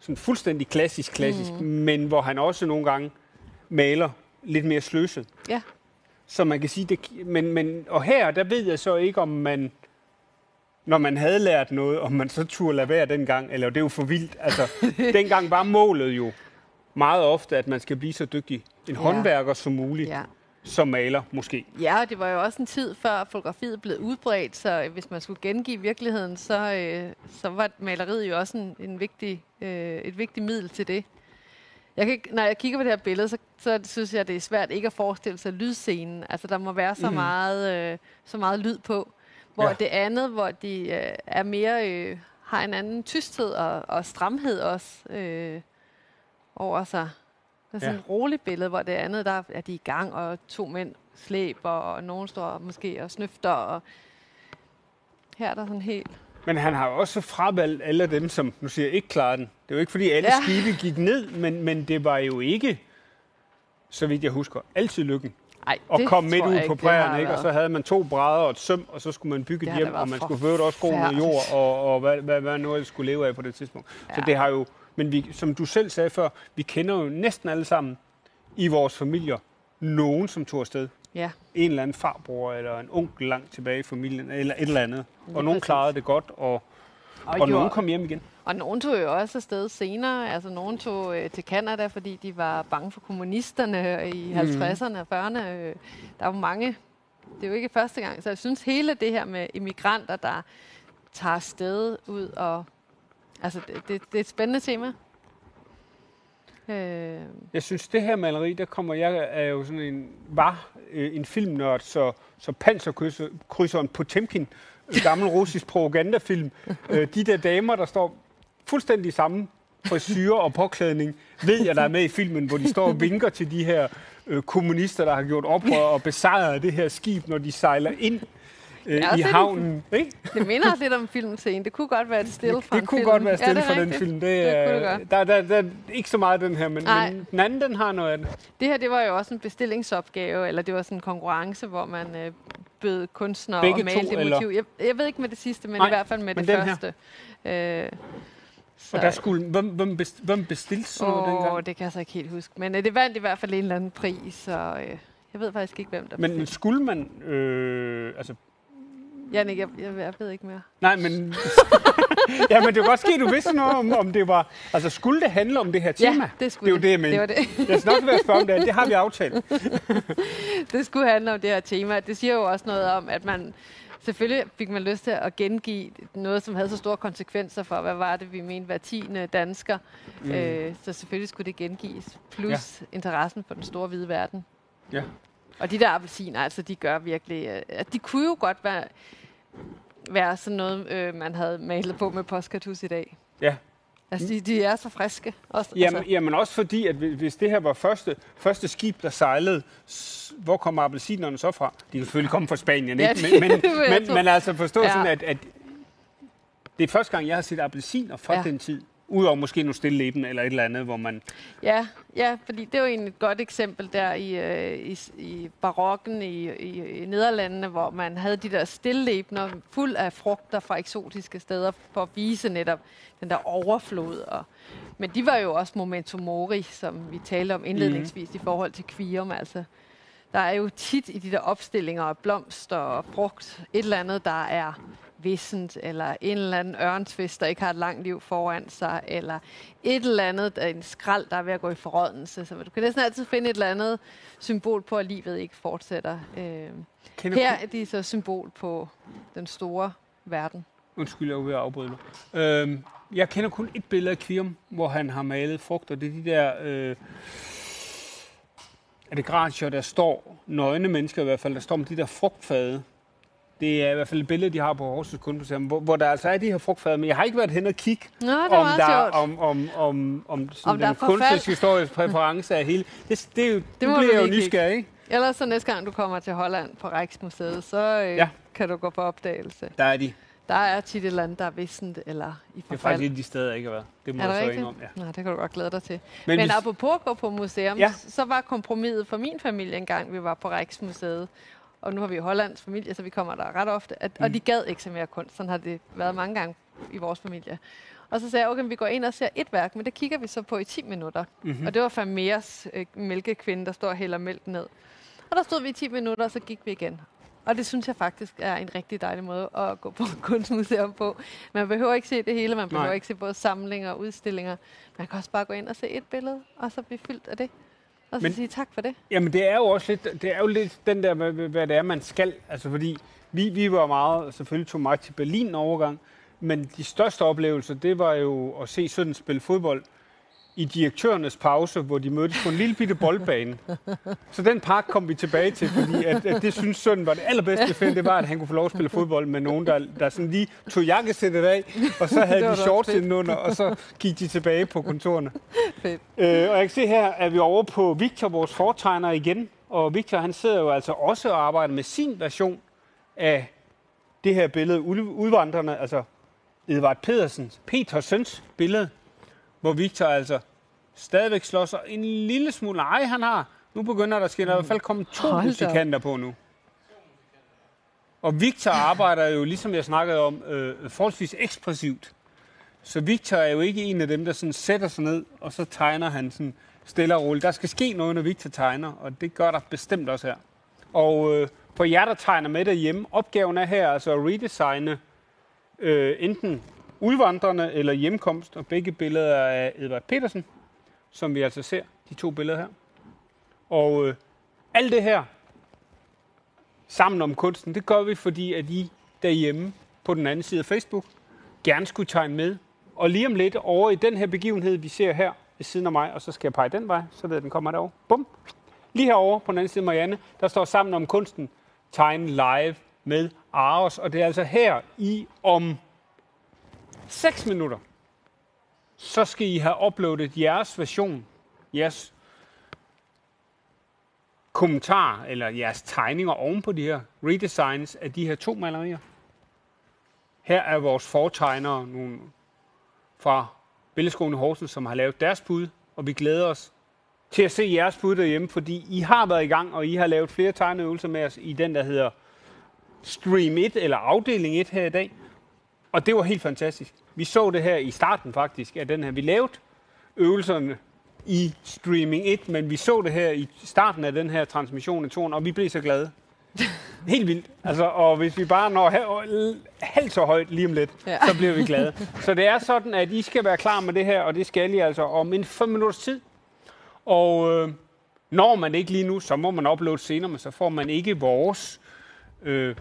sådan fuldstændig klassisk, klassisk, mm. men hvor han også nogle gange maler lidt mere sløset. Ja. Så man kan sige, det, men, men, og her, der ved jeg så ikke, om man, når man havde lært noget, om man så turde lade være dengang, eller det er jo for vildt. Altså, [laughs] dengang var målet jo meget ofte, at man skal blive så dygtig en Ja. håndværker som muligt, Ja. som maler måske. Ja, og det var jo også en tid før fotografiet blev udbredt, så hvis man skulle gengive virkeligheden, så, øh, så var maleriet jo også en, en vigtig, øh, et vigtigt middel til det. Jeg kan, når jeg kigger på det her billede, så, så synes jeg, det er svært ikke at forestille sig lydscenen. Altså, der må være så, mm. meget, øh, så meget lyd på. Hvor Ja. det andet, hvor de øh, er mere, øh, har en anden tysthed og, og stramhed også øh, over sig. Det er sådan Ja. et roligt billede, hvor det andet, der er de i gang, og to mænd slæber, og nogen står måske og snøfter. Og her er der sådan helt... Men han har også fravalgt alle dem, som nu siger ikke klarer den. Det er jo ikke, fordi alle. Ja. skibe gik ned, men, men det var jo ikke, så vidt jeg husker, altid lykken. Ej, Og kom midt ud på prærien, ikke? og så havde man to brædder og et søm, og så skulle man bygge Det et hjem, og man skulle føde også gro noget jord, og, og hvad, hvad, hvad ellers skulle leve af på det tidspunkt. Ja. Så det har jo, men vi, som du selv sagde før, vi kender jo næsten alle sammen i vores familier nogen, som tog afsted. Ja, En eller anden farbror eller en onkel langt tilbage i familien, eller et eller andet. Lige Og nogen præcis. klarede det godt, og, og, og nogen kom hjem igen. Og nogen tog jo også afsted senere. Altså, nogen tog øh, til Kanada, fordi de var bange for kommunisterne i Mhm. 50'erne og 40'erne. Øh, der er jo mange... Det er jo ikke første gang. Så jeg synes, hele det her med immigranter, der tager afsted ud og... Altså, det, det, det er et spændende tema. Øh, Jeg synes, det her maleri, der kommer jeg er jo sådan en, var øh, en filmnørd, så, så panserkrydseren Potemkin, en gammel russisk propagandafilm, [laughs] øh, de der damer, der står fuldstændig samme frisyrer og påklædning, ved jeg, der er med i filmen, hvor de står og vinker til de her øh, kommunister, der har gjort oprør og besejret det her skib, når de sejler ind øh, Ja, i det det. havnen. Ikke? det minder også lidt om filmscenen. Det kunne godt være et stille fra Det en kunne film. godt være Ja, stille det er for den film. Det, Det det er, godt. der, der, der er ikke så meget den her, men, Nej. men den anden, den har noget af det. Det her, det var jo også en bestillingsopgave, eller det var sådan en konkurrence, hvor man øh, bød kunstnere Begge og malte det motiv. Jeg, jeg ved ikke med det sidste, men Nej, i hvert fald med det den her. første. Øh, så, Og der skulle, hvem, hvem, best, hvem bestilte sådan noget åh, dengang? det kan jeg så ikke helt huske. Men øh, det vandt i hvert fald en eller anden pris, så øh, jeg ved faktisk ikke, hvem der Men bestilte. skulle man, øh, altså, Jannik, jeg, jeg, jeg ved ikke mere. nej, men, [laughs] ja, men det var godt ske, du vidste noget om, om det var, altså, skulle det handle om det her tema? Ja, det skulle det er jo det, jeg Det var det. Jeg skal nok være spørge om det, det har vi aftalt. [laughs] det skulle handle om det her tema. Det siger jo også noget om, at man selvfølgelig fik man lyst til at gengive noget, som havde så store konsekvenser for, hvad var det, vi mente hver tiende dansker. Mm. Øh, så selvfølgelig skulle det gengives. Plus ja. interessen for den store hvide verden. Ja. Og de der appelsiner, altså, de gør virkelig... Øh, de kunne jo godt være, være sådan noget, øh, man havde malet på med postkartus i dag. Ja, Altså, de, de er så friske. Også, Jamen, altså, jamen også fordi, at hvis- det her var første, første skib, der sejlede, hvor kommer appelsinerne så fra? De kan selvfølgelig komme fra Spanien, Ja, ikke? Men, men, [laughs] men, men altså forstå Ja. sådan, at, at det er første gang, jeg har set appelsiner fra ja. den tid. Udover måske nogle stille leben eller et eller andet, hvor man... ja, ja, fordi det er jo egentlig et godt eksempel der i, øh, i, i barokken i, i, i Nederlandene, hvor man havde de der stillebner fuld af frugter fra eksotiske steder for at vise netop den der overflod. Og, men de var jo også momento mori, som vi talte om indledningsvis mm. i forhold til kvium. Altså, der er jo tit i de der opstillinger af blomster og frugt et eller andet, der er vissent, eller en eller anden ørnsfisk, der ikke har et langt liv foran sig, eller et eller andet, er en skrald, der er ved at gå i forrådnelse. Så du kan næsten altid finde et eller andet symbol på, at livet ikke fortsætter. Øh, her er de så symbol på den store verden. Undskyld, jeg er ved at afbryde dig. Øhm, jeg kender kun et billede af Kvium, hvor han har malet frugter. Det er de der... Øh, er det gratier, der står nøgne mennesker i hvert fald, der står med de der frugtfade. Det er i hvert fald et billede, de har på Horsens Kunstmuseum, hvor, hvor der altså er de her frugtfade. Men jeg har ikke været hen og kigge, Nå, om der, sjovt. om, om, om, om, sådan Om der den forfald. kunstneriske historiske præference af hele. Det, det, er jo, det må bliver jeg jo nysgerrig, ikke? Ellers så næste gang, du kommer til Holland på Rijksmuseet, så øh, ja. Kan du gå på opdagelse. Der er de. Der er tit et eller andet, der er vissent eller i Det er forfald. faktisk et af de steder, jeg ikke har været. Det må er jeg så ikke om. Ja. Nå, det kan du godt glæde dig til. Men, Men, hvis, apropos at gå på museum, ja. så var kompromiset for min familie engang, vi var på Rijksmuseet. Og nu har vi jo Hollands familie, så vi kommer der ret ofte. At, mm. Og de gad ikke se mere kunst. Sådan har det været mange gange i vores familie. Og så sagde jeg, okay, vi går ind og ser et værk, men det kigger vi så på i 10 minutter. Mhm. Mm-hmm. Og det var Vermeers øh, mælkekvinde, der står og hælder mælk ned. Og der stod vi i 10 minutter, og så gik vi igen. Og det synes jeg faktisk er en rigtig dejlig måde at gå på kunstmuseum på. Man behøver ikke se det hele, man behøver Nej. ikke se både samlinger og udstillinger. Man kan også bare gå ind og se et billede, og så blive fyldt af det. Og så Men- sige tak for det. Jamen, det er jo også lidt, det er jo lidt den der, hvad, hvad det er, man skal. Altså, fordi vi, vi var meget, selvfølgelig tog meget til Berlin overgang, men de største oplevelser, det var jo at se sønnen spille fodbold i direktørernes pause, hvor de mødtes på en lille bitte boldbane. Så den park kom vi tilbage til, fordi at, at det synes sønnen var det allerbedste fedt, det var, at han kunne få lov at spille fodbold med nogen, der, der sådan lige tog jakkesættet af, og så havde de shorts indenunder, og så gik de tilbage på kontorerne. Fedt. Øh, og jeg kan se her, at vi er over på Victor, vores fortegner igen. Og Victor, han sidder jo altså også og arbejder med sin version af det her billede, udvandrerne, altså Edvard Pedersens, Petersens billede, hvor Victor altså stadigvæk slår sig en lille smule. Nej, han har. Nu begynder der er i hvert fald kommet to Hold da op. musikanter på nu. Og Victor arbejder jo, ligesom jeg snakkede om, øh, forholdsvis ekspressivt. Så Victor er jo ikke en af dem, der sådan sætter sig ned, og så tegner han sådan stille og roligt. Der skal ske noget, når Victor tegner, og det gør der bestemt også her. Og øh, for jer, der tegner med derhjemme, opgaven er her altså at redesigne øh, enten udvandrerne eller hjemkomst, og begge billeder er af Edvard Petersen, som vi altså ser, de to billeder her. Og øh, alt det her, sammen om kunsten, det gør vi, fordi at I derhjemme på den anden side af Facebook gerne skulle tegne med. Og lige om lidt over i den her begivenhed, vi ser her ved siden af mig, og så skal jeg pege den vej, så ved jeg, den kommer derovre. Bum. Lige herovre på den anden side af Marianne, der står sammen om kunsten, tegne live med Aros. Og det er altså her i om 6 minutter, så skal I have uploadet jeres version, jeres kommentar eller jeres tegninger oven på de her redesigns af de her to malerier. Her er vores fortegnere nogle fra Billedskolen i Horsens, som har lavet deres bud, og vi glæder os til at se jeres bud derhjemme, fordi I har været i gang, og I har lavet flere tegneøvelser med os i den, der hedder Stream 1, eller afdeling 1 her i dag. Og det var helt fantastisk. Vi så det her i starten faktisk af den her. Vi lavede øvelserne i streaming 1, men vi så det her i starten af den her transmission af toren, og vi blev så glade. [laughs] Helt vildt. Altså, og hvis vi bare når ha- halvt så højt lige om lidt. Ja. så bliver vi glade. Så det er sådan, at I skal være klar med det her, og det skal I altså om en 5 minutters tid. Og øh, når man ikke lige nu, så må man uploade senere, men så får man ikke vores øh,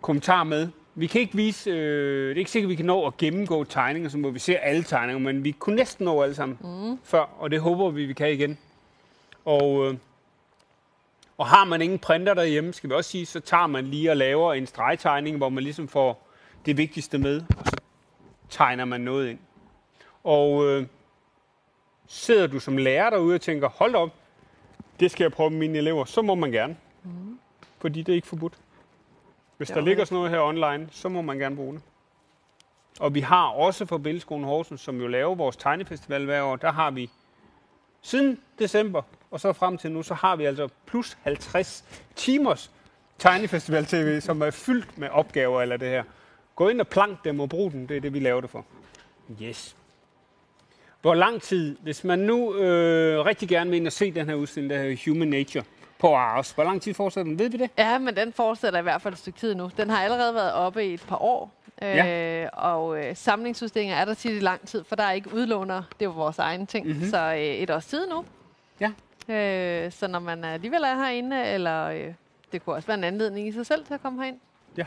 kommentar med. Vi kan ikke vise, øh, det er ikke sikkert, at vi kan nå at gennemgå tegninger, så må vi se alle tegninger, men vi kunne næsten nå alle sammen mm. før, og det håber vi, vi kan igen. Og, øh, og har man ingen printer derhjemme, skal vi også sige, så tager man lige og laver en stregtegning, hvor man ligesom får det vigtigste med, og så tegner man noget ind. Og øh, sidder du som lærer derude og tænker, hold op, det skal jeg prøve med mine elever, så må man gerne. Mm. Fordi det er ikke forbudt. Hvis der ligger sådan noget her online, så må man gerne bruge det. Og vi har også for Billedskolen Horsens, som jo laver vores tegnefestival hver år, der har vi siden december og så frem til nu, så har vi altså plus 50 timers tegnefestival tv, som er fyldt med opgaver eller det her. Gå ind og plank dem og brug dem, det er det, vi laver det for. Yes. Hvor lang tid, hvis man nu øh, rigtig gerne vil ind og se den her udstilling, der her Human Nature på Ars, hvor lang tid fortsætter den? Ved vi det? Ja, men den fortsætter i hvert fald et stykke tid nu. Den har allerede været oppe i et par år. Øh, og øh, samlingsudstillinger er der tit i lang tid, for der er ikke udlåner. Det er jo vores egen ting. Mhm. Mm-hmm. Så øh, et års tid nu. Ja. Øh, så når man alligevel er herinde, eller øh, det kunne også være en anledning i sig selv til at komme herind. Ja.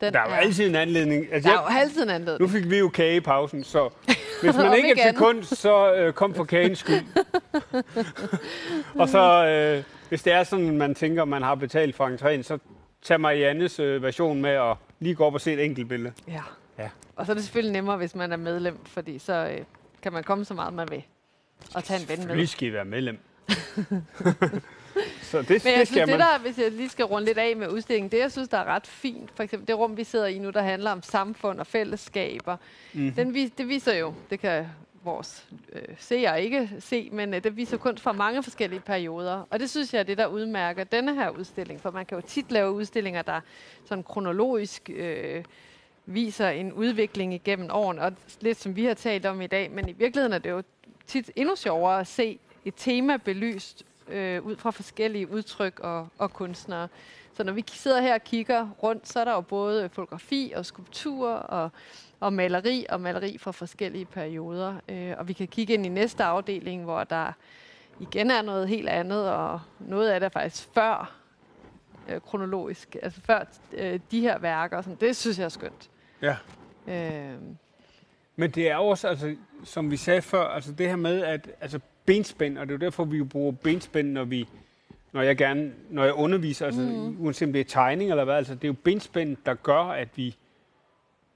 Den Der er jo altid en anledning. Altså, der er jeg, jo altid en anledning. nu fik vi jo kage i pausen, så [laughs] hvis man ikke er til kunst, så øh, kom for kagens skyld. [laughs] og så, øh, hvis det er sådan, man tænker, man har betalt for entréen, så tag Mariannes øh, version med og lige gå op og se et enkelt billede. Ja. Ja. Og så er det selvfølgelig nemmere, hvis man er medlem, fordi så øh, kan man komme så meget, man vil. Og tage en ven med. Selvfølgelig skal være medlem. [laughs] så det, Men det jeg skal synes, det man. der, hvis jeg lige skal runde lidt af med udstillingen, det jeg synes, der er ret fint, for eksempel det rum, vi sidder i nu, der handler om samfund og fællesskaber, Mhm. mm-hmm. den, det viser jo, det kan vores øh, seere ikke se, men øh, det viser kunst fra mange forskellige perioder. Og det synes jeg er det, der udmærker denne her udstilling, for man kan jo tit lave udstillinger, der sådan kronologisk øh, viser en udvikling igennem årene, og lidt som vi har talt om i dag, men i virkeligheden er det jo tit endnu sjovere at se et tema belyst øh, ud fra forskellige udtryk og, og kunstnere. Så når vi sidder her og kigger rundt, så er der jo både fotografi og skulptur og, og maleri og maleri fra forskellige perioder. Øh, og vi kan kigge ind i næste afdeling, hvor der igen er noget helt andet, og noget af det er faktisk før øh, kronologisk, altså før øh, de her værker. Sådan. Det synes jeg er skønt. Ja. Øh, Men det er også, altså, som vi sagde før, altså det her med, at altså benspænd, og det er jo derfor, vi jo bruger benspænd, når vi når jeg gerne, når jeg underviser, altså mm. uanset om det er tegning eller hvad, altså det er jo benspænd, der gør, at vi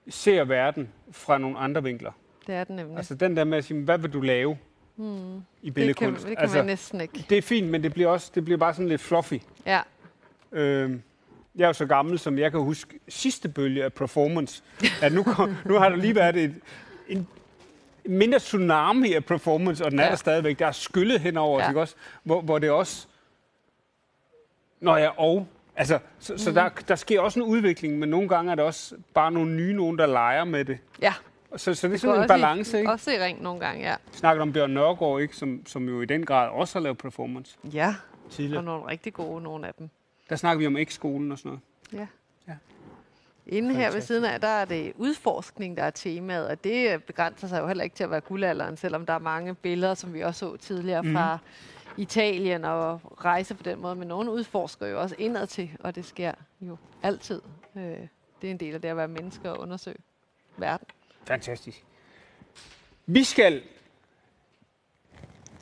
ser verden fra nogle andre vinkler. det er den nemlig. Altså den der med at sige, hvad vil du lave mm. i det kan, billedkunst? det kan altså, man næsten ikke. det er fint, men det bliver også det bliver bare sådan lidt fluffy. Ja. Øhm, jeg er jo så gammel, som jeg kan huske sidste bølge af performance, at nu, kom, nu har der lige været et, en mindre tsunami af performance, og den er Ja. der stadigvæk. Der er skyllet henover os, Ja. ikke også? Hvor, hvor det også... Når jeg og... Altså, så, så der, der sker også en udvikling, men nogle gange er der også bare nogle nye nogen, der leger med det. Ja, Så, så det er sådan en også i- balance, ikke? også i ring nogle gange, ja. Vi snakkede om Bjørn Nørgaard, ikke? Som, som jo i den grad også har lavet performance Ja, og tidligere. nogle rigtig gode, nogle af dem. Der snakker vi om X-skolen og sådan noget. Ja. Ja. Inden her ved siden af, der er det udforskning, der er temaet, og det begrænser sig jo heller ikke til at være guldalderen, selvom der er mange billeder, som vi også så tidligere Mhm. fra Italien og rejse på den måde, men nogen udforsker jo også indad til, og det sker jo altid. Øh, Det er en del af det at være menneske og undersøge verden. Fantastisk. Vi skal,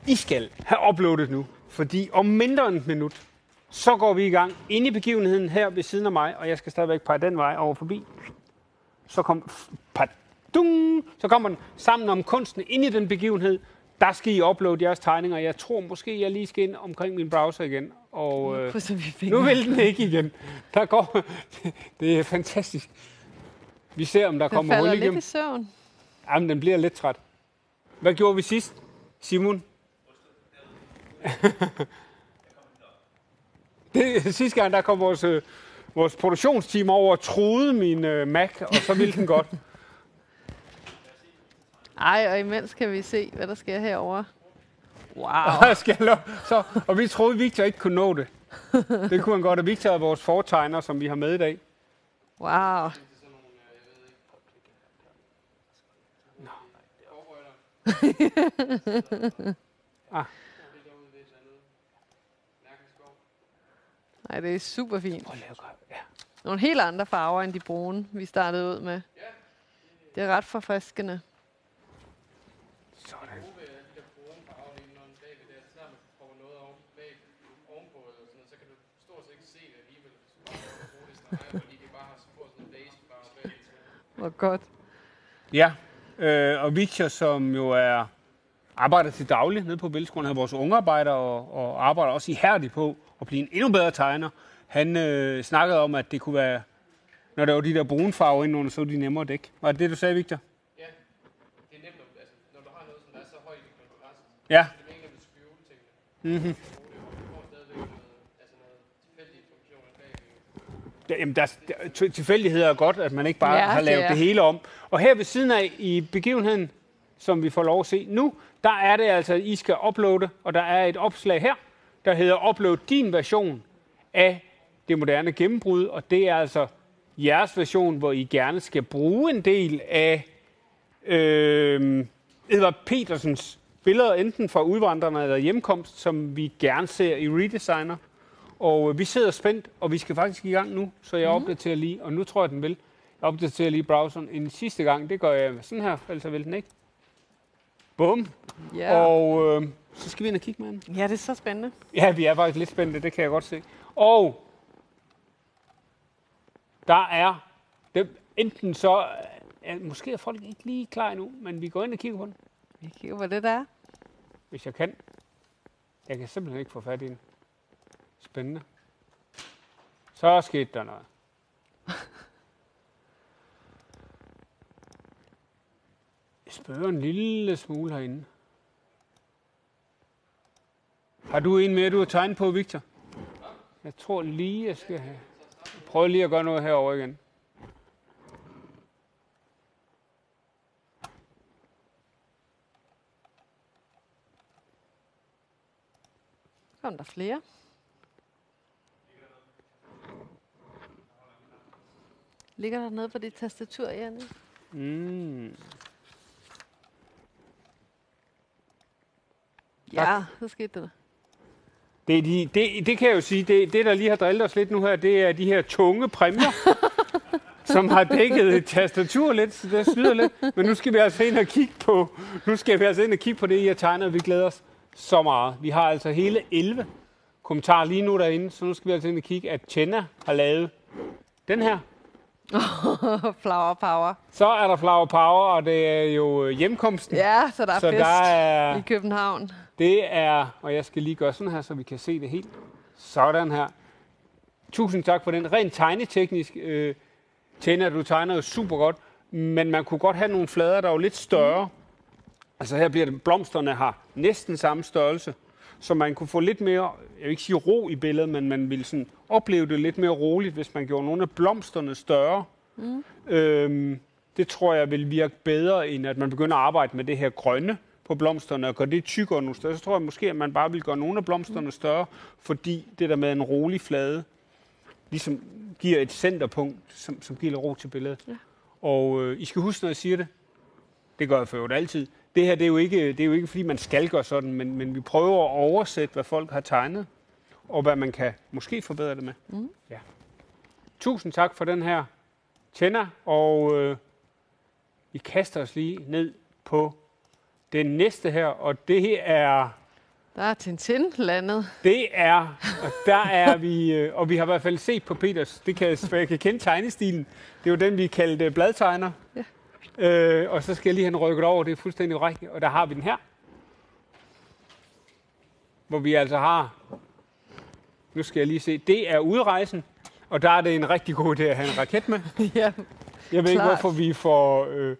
I skal have uploadet nu, fordi om mindre end et minut, så går vi i gang ind i begivenheden her ved siden af mig, og jeg skal stadigvæk pege den vej over forbi. Så, kom, padung, så kommer den sammen om kunsten ind i den begivenhed. Der skal I uploade jeres tegninger. Jeg tror måske, jeg lige skal ind omkring min browser igen. Og, øh, nu vil den ikke igen. Der går, [laughs] det er fantastisk. Vi ser, om der Den kommer hul falder igennem. lidt i søvn. Jamen, den bliver lidt træt. Hvad gjorde vi sidst, Simon? [laughs] det, sidste gang, der kom vores, øh, vores produktionsteam over og troede min øh, Mac, og så ville den godt. Ej, og imens kan vi se, hvad der sker herovre. Wow. Og, skal jeg så, og vi troede, Victor ikke kunne nå det. [laughs] Det kunne han godt, og Victor er vores fortegner, som vi har med i dag. Wow. [laughs] Ah. Ej, det er super fint. Nogle helt andre farver end de brune, vi startede ud med. Det er ret forfriskende. Sådan. Hvor godt. Ja, Øh, og Victor, som jo er arbejder til daglig nede på Billedskolen, er vores unge arbejder og, og arbejder også ihærdigt på at blive en endnu bedre tegner. Han øh, snakkede om, at det kunne være, når der var de der brune farver indenunder, så var de nemmere at dække. Var det det, du sagde, Victor? Ja, det er nemt, altså, når du har noget, som er så højt i konkurrencen, Ja. så det er ikke nemt at skjule tingene. Mm-hmm. Du får stadigvæk noget, altså noget tilfældige informationer bagved. Der, jamen, der, der, til- tilfældigheder er godt, at man ikke bare Ja, har det lavet er. det, hele om. Og her ved siden af i begivenheden, som vi får lov at se nu, der er det altså, at I skal uploade, og der er et opslag her, der hedder Upload din version af det moderne gennembrud, og det er altså jeres version, hvor I gerne skal bruge en del af øh, Edvard Petersens billeder, enten fra udvandrerne eller hjemkomst, som vi gerne ser i Redesigner. Og øh, vi sidder spændt, og vi skal faktisk i gang nu, så jeg opdaterer lige, og nu tror jeg, den vil. Jeg opdaterer lige browseren en sidste gang. Det gør jeg sådan her, ellers vil den ikke. Bum. Ja. Og øh, så skal vi ind og kigge med den. ja, det er så spændende. Ja, vi er faktisk lidt spændte, det kan jeg godt se. Og der er, det, enten så, er, måske er folk ikke lige klar endnu, men vi går ind og kigger på den, Vi kigger på det der. hvis jeg kan. Jeg kan simpelthen ikke få fat i den. Spændende. Så skete der noget. Jeg spørger en lille smule herinde. Har du en mere, du har tegnet på, Victor? Jeg tror lige, jeg skal have... Prøv lige at gøre noget herover igen. Kom der flere? Ligger der noget på dit tastatur, Janne? Mm. Ja, så skete det. Det, de, det, det kan jeg jo sige, det, det der lige har drillet os lidt nu her, det er de her tunge præmier, [laughs] som har dækket et tastatur lidt, så det slider lidt. Men nu skal vi altså ind og kigge på, nu skal vi altså ind og kigge på det, I har tegnet, vi glæder os så meget. Vi har altså hele 11 kommentarer lige nu derinde, så nu skal vi altså ind og kigge, at Chenna har lavet den her. [laughs] Flower power. Så er der Flower Power, og det er jo øh, hjemkomsten. Ja, så der er så fest der er, i København. Det er, og jeg skal lige gøre sådan her, så vi kan se det helt. Sådan her. Tusind tak for den. Rent tegneteknisk, øh, Tænder, du tegner jo super godt, men man kunne godt have nogle flader, der er jo lidt større. Mm. Altså her bliver det, blomsterne har næsten samme størrelse, så man kunne få lidt mere, jeg vil ikke sige ro i billedet, men man ville sådan opleve det lidt mere roligt, hvis man gjorde nogle af blomsterne større. Mm. Øhm, det tror jeg vil virke bedre, end at man begynder at arbejde med det her grønne på blomsterne og gøre det tykkere nogle steder. Så tror jeg måske, at man bare vil gøre nogle af blomsterne større, fordi det der med en rolig flade ligesom giver et centerpunkt, som, som giver lidt ro til billedet. Ja. Og øh, I skal huske, når jeg siger det, det gør jeg for øvrigt altid, det her det er, jo ikke, det er jo ikke, fordi man skal gøre sådan, men, men vi prøver at oversætte, hvad folk har tegnet, og hvad man kan måske forbedre det med. Mm. Ja. Tusind tak for den her tænder, og øh, vi kaster os lige ned på den næste her, og det er, Der er Tintin landet. det er, og der er vi, øh, og vi har i hvert fald set på Peters, det kan, for jeg kan kende tegnestilen, det er jo den, vi kaldte bladtegner. Ja. Øh, og så skal jeg lige have den rykket over, det er fuldstændig rigtigt, og der har vi den her. Hvor vi altså har, nu skal jeg lige se, det er udrejsen, og der er det en rigtig god idé at have en raket med. [laughs] ja. Jeg ved ikke, Klart. hvorfor vi får... Øh,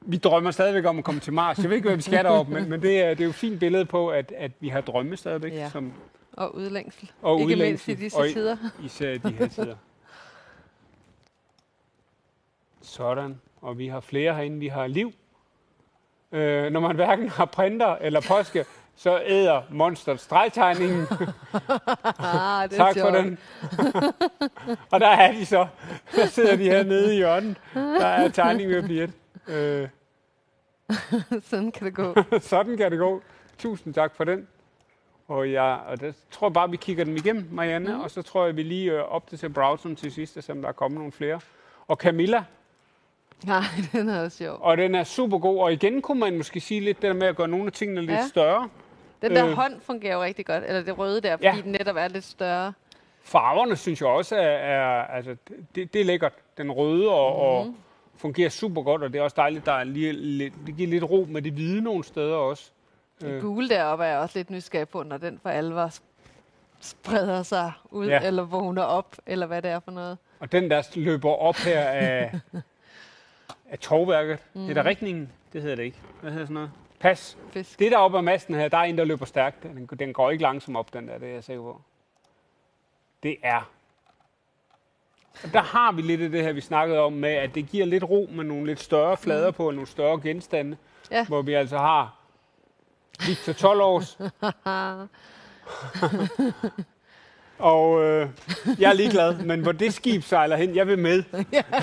vi drømmer stadigvæk om at komme til Mars. Jeg ved ikke, hvad vi skal derop, men, men det, er, det er jo et fint billede på, at, at vi har drømme stadigvæk. Ja. Som, Og udlængsel. og Ikke mindst udlængsel, i disse og tider. Især i de her tider. [laughs] Sådan. Og vi har flere herinde. Vi har liv. Øh, når man hverken har printer eller påske, så æder monsteret stregtegningen. [laughs] Ah, det [laughs] tak for den. og der er de så. Der sidder de her nede i hjørnet. Der er tegning ved at blive et. Øh, [laughs] Sådan kan det gå. sådan kan det gå. Tusind tak for den. Og, ja, og der tror jeg bare, vi kigger dem igennem, Marianne, mm. og så tror jeg, vi lige øh, opdaterer browseren til sidst, om der er kommet nogle flere. Og Camilla, [laughs] Nej, den er også sjov. og den er super god. Og igen kunne man måske sige lidt det der med at gøre nogle af tingene lidt Ja. større. Den der Øh. hånd fungerer jo rigtig godt. Eller det røde der, fordi Ja. den netop er lidt større. Farverne synes jeg også er, er altså, det, det er lækkert. Den røde og, mm. og fungerer super godt, og det er også dejligt, der er lige, lidt, det giver lidt ro med det hvide nogle steder også. Det Øh. gule deroppe er jeg også lidt nysgerrig på, når den for alvor sp- spreder sig ud, ja. eller vågner op, eller hvad det er for noget. Og den, der løber op her af, [laughs] af tovværket, mm. det er der rigningen, det hedder det ikke. Hvad hedder sådan noget? Pas. Fisk. Det der oppe af masten her, der er en, der løber stærkt. Den, den går ikke langsomt op, den der, det er jeg sikker på. Det er. Og der har vi lidt af det her, vi snakkede om med, at det giver lidt ro med nogle lidt større flader på, og nogle større genstande. Ja. Hvor vi altså har Victor 12 års. [laughs] og øh, jeg er ligeglad, men hvor det skib sejler hen, jeg vil med.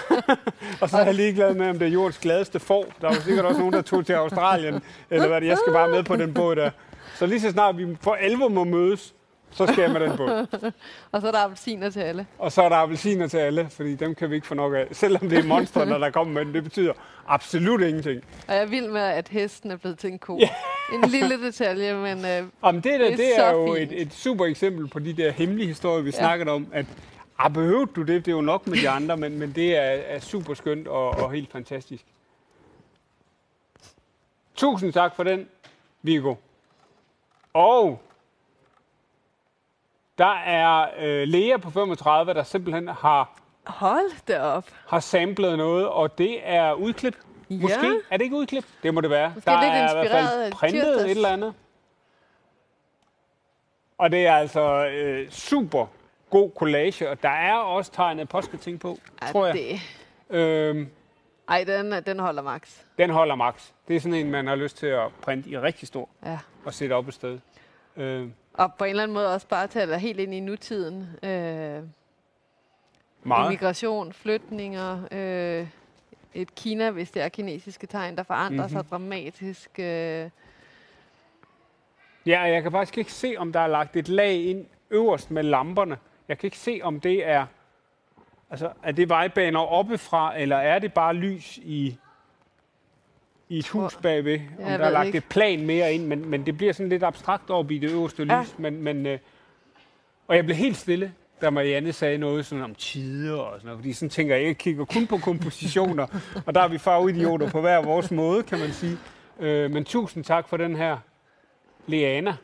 [laughs] og så er jeg ligeglad med, om det er jordens gladeste får. Der var sikkert også nogen, der tog til Australien, eller hvad det Jeg skal bare med på den båd der. Så lige så snart vi for alvor må mødes, så skal jeg med den båd. [laughs] Og så er der appelsiner til alle. Og så er der appelsiner til alle, fordi dem kan vi ikke få nok af. Selvom det er monstrene, der kommer med den. Det betyder absolut ingenting. Og jeg er vild med, at hesten er blevet til en ko. Ja. En lille detalje, men øh, Jamen, det, der, Det er det er, jo fint. et, et super eksempel på de der hemmelige historier, vi ja. snakkede om. At, ah, behøver du det? Det er jo nok med de andre, men, men det er, er super skønt og, og helt fantastisk. Tusind tak for den, Viggo. Og der er øh, Lea på 35, der simpelthen har, hold det op. har samlet noget, og det er udklip. Måske. Ja. Er det ikke udklip? Det må det være. Måske der lidt er i hvert fald printet tirsdags. et eller andet. Og det er altså øh, super god collage, og der er også tegnet påsketing på, Ej, tror jeg. Det. Øhm, Ej, den, er- den holder max. den holder max. Det er sådan en, man har lyst til at printe i rigtig stor Ja. og sætte op et sted. Øh, Og på en eller anden måde også bare taler helt ind i nutiden. Øh, meget. immigration, flytninger, øh, et Kina, hvis det er kinesiske tegn, der forandrer mm-hmm. sig dramatisk. Øh, Ja, jeg kan faktisk ikke se, om der er lagt et lag ind øverst med lamperne. Jeg kan ikke se, om det er... Altså, er det vejbaner oppefra, eller er det bare lys i, i et hus bagved? Om der er lagt ikke. et plan mere ind, men, men det bliver sådan lidt abstrakt oppe i det øverste Ja. lys. Men, men, øh, og jeg blev helt stille, da Marianne sagde noget sådan om tider og sådan noget, fordi sådan tænker jeg, jeg kigger kun på kompositioner, [laughs] og der er vi farveidioter på hver vores måde, kan man sige. Øh, men tusind tak for den her, Leana.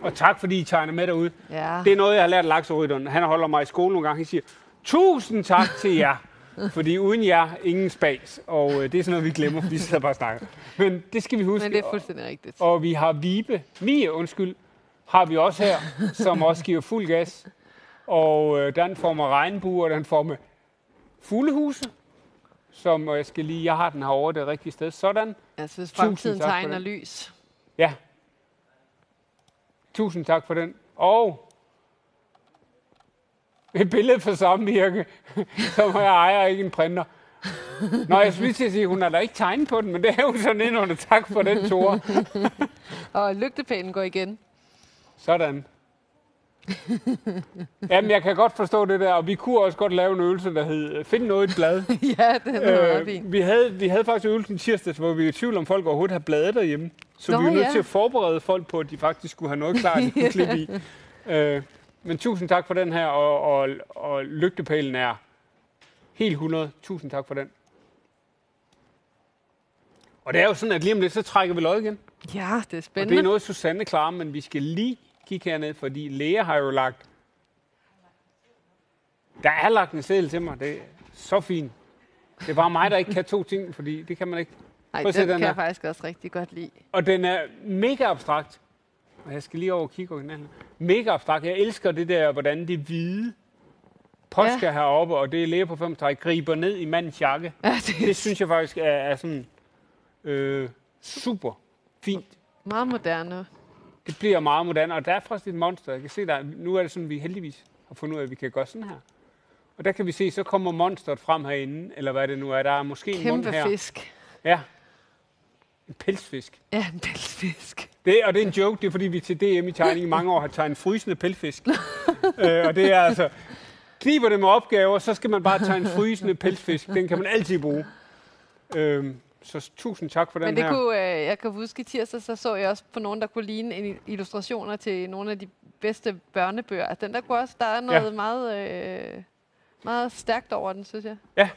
Og tak, fordi I tegner med derude. ja. Det er noget, jeg har lært lakserytteren. Han holder mig i skole nogle gange. Han siger, tusind tak til jer. Fordi uden jer, ingen spas. Og øh, det er sådan noget, vi glemmer, vi sidder bare og snakker. Men det skal vi huske. Men det er fuldstændig rigtigt. Og vi har Vibe, Mie, undskyld, har vi også her, som også giver fuld gas. Og øh, den får med regnbuer, og den får med fuglehuse, som og jeg skal lige, jeg har den herovre det rigtige sted. Sådan. Jeg synes, fremtiden tegner lys. Ja. Tusind tak for den. Og et billede for samvirke, som jeg ejer ikke en printer. Nå, jeg til at sige, hun har da ikke tegnet på den, men det er jo sådan ind under. Tak for den, Tore. [laughs] Og lygtepælen går igen. Sådan. Jamen, jeg kan godt forstå det der, og vi kunne også godt lave en øvelse, der hed øh, Find noget i et blad. [laughs] ja, det er meget fint. Øh, vi, havde, vi havde faktisk øvelsen tirsdags, hvor vi var i tvivl om folk overhovedet har blade derhjemme. Så Nå, vi var nødt ja. til at forberede folk på, at de faktisk skulle have noget klar, de kunne [laughs] klippe i. Øh, men tusind tak for den her, og, og, og lygtepælen er helt 100. Tusind tak for den. Og det er jo sådan, at lige om lidt, så trækker vi løjet igen. Ja, det er Og det er spændende. noget, Susanne klarer, men vi skal lige kigge herned, fordi Lea har jo lagt... Der er lagt en seddel til mig. Det er så fint. Det er bare mig, der ikke kan to ting, fordi det kan man ikke. Nej, den, den kan her. jeg faktisk også rigtig godt lide. Og den er mega abstrakt. Og jeg skal lige over og kigge originalen. Mega abstrakt. Jeg elsker det der, hvordan det hvide påske ja. heroppe, og det er Lea på 35, griber ned i mandens jakke. Ja, det Det synes jeg faktisk er, er sådan øh, super fint. meget moderne. Det bliver meget moderne, og der er faktisk et monster. Jeg kan se, der, nu er det sådan, vi heldigvis har fundet ud af, at vi kan gøre sådan her. Og der kan vi se, så kommer monsteret frem herinde, eller hvad det nu er. Der er måske en mund Kæmpe her. fisk. Ja. En pelsfisk. Ja, en pelsfisk. Det, og det er en joke, det er fordi, vi til DM i tegning i mange år har tegnet frysende pelsfisk. [laughs] øh, og det er altså, kniber det med opgaver, så skal man bare tegne frysende pelsfisk. Den kan man altid bruge. Øh, så tusind tak for den Men det her. kunne, øh, jeg kan huske i tirsdag, så så jeg også på nogen, der kunne ligne en illustrationer til nogle af de bedste børnebøger. Den der kunne også, der er noget ja. meget, øh, meget stærkt over den, synes jeg.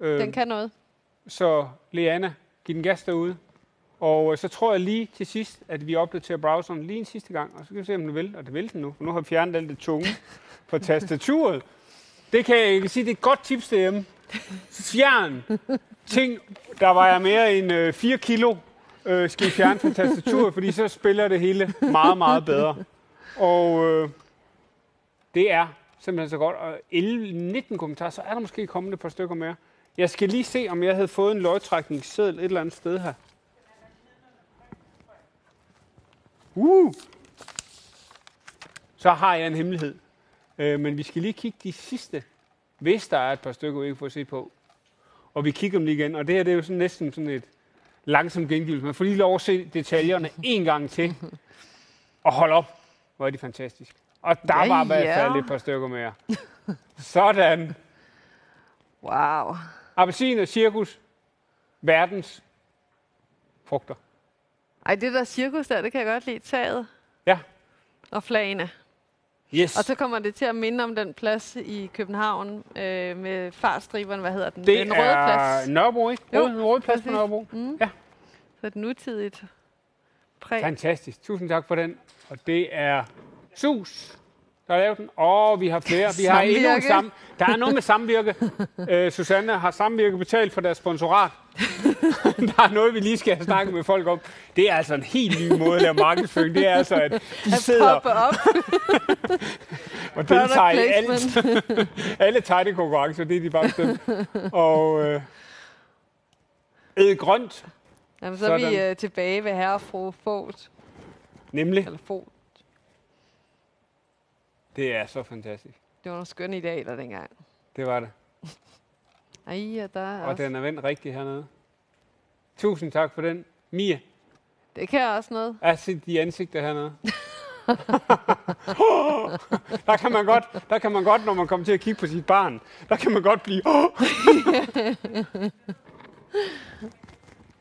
Øh, Den kan noget. Så Leanna, giv den gas derude. Og øh, så tror jeg lige til sidst, at vi opdaterer browseren lige en sidste gang, og så kan vi se, om den vil. Og det vil den nu, for nu har vi fjernet alt det tunge på [laughs] tastaturet. Det kan jeg, jeg kan sige, det er et godt tips derhjemme. Fjern ting, der vejer mere end øh, 4 kilo, øh, skal I fjerne fra tastaturet, fordi så spiller det hele meget, meget bedre. Og øh, det er simpelthen så godt. Og 11-19 kommentarer, så er der måske kommet et par stykker mere. Jeg skal lige se, om jeg havde fået en lodtrækningsseddel et eller andet sted her. Uh! Så har jeg en hemmelighed. Øh, men vi skal lige kigge de sidste, hvis der er et par stykker, vi ikke får se på. Og vi kigger dem lige igen, og det her det er jo sådan næsten sådan et langsomt gengivelse. Man får lige lov at se detaljerne [laughs] en gang til. Og hold op, hvor er de fantastisk. Og der Ja, var i hvert fald et par stykker mere. [laughs] Sådan. Wow. Appelsin og cirkus. Verdens frugter. Ej, det der cirkus der, det kan jeg godt lide. Taget Ja. og flagene. Yes. Og så kommer det til at minde om den plads i København øh, med fartstriberne. Hvad hedder den? det den røde er plads. Nørrebro, ikke? Jo, Røde, røde plads på. Nørrebro. Mm. Ja. Så et nutidigt præg. Fantastisk. Tusind tak for den. Og det er Sus, der har lavet den. Og vi har flere. Vi har endnu en Samvirke. sam. Der er noget med samvirke. uh, [laughs] Susanne har samvirke betalt for deres sponsorat. [laughs] der er noget, vi lige skal have snakket med folk om. Det er altså en helt ny måde at lave markedsføring. Det er altså, at de At sidder poppe op. [laughs] og deltager i alt. Alle tighte konkurrencer, det er de bare bestemt. Og øh, æd grønt, Jamen, så er vi Sådan. øh, tilbage ved herre og fru Fogt. nemlig. Eller Fogt. Det er så fantastisk. Det var nogle skønne idealer dengang. Det var det. [laughs] Ej, og der er Og også, den er vendt rigtigt hernede. Tusind tak for den. Mia, det kan også noget. jeg set de ansigter hernede. [laughs] der, kan man godt, der kan man godt, når man kommer til at kigge på sit barn, der kan man godt blive... [laughs]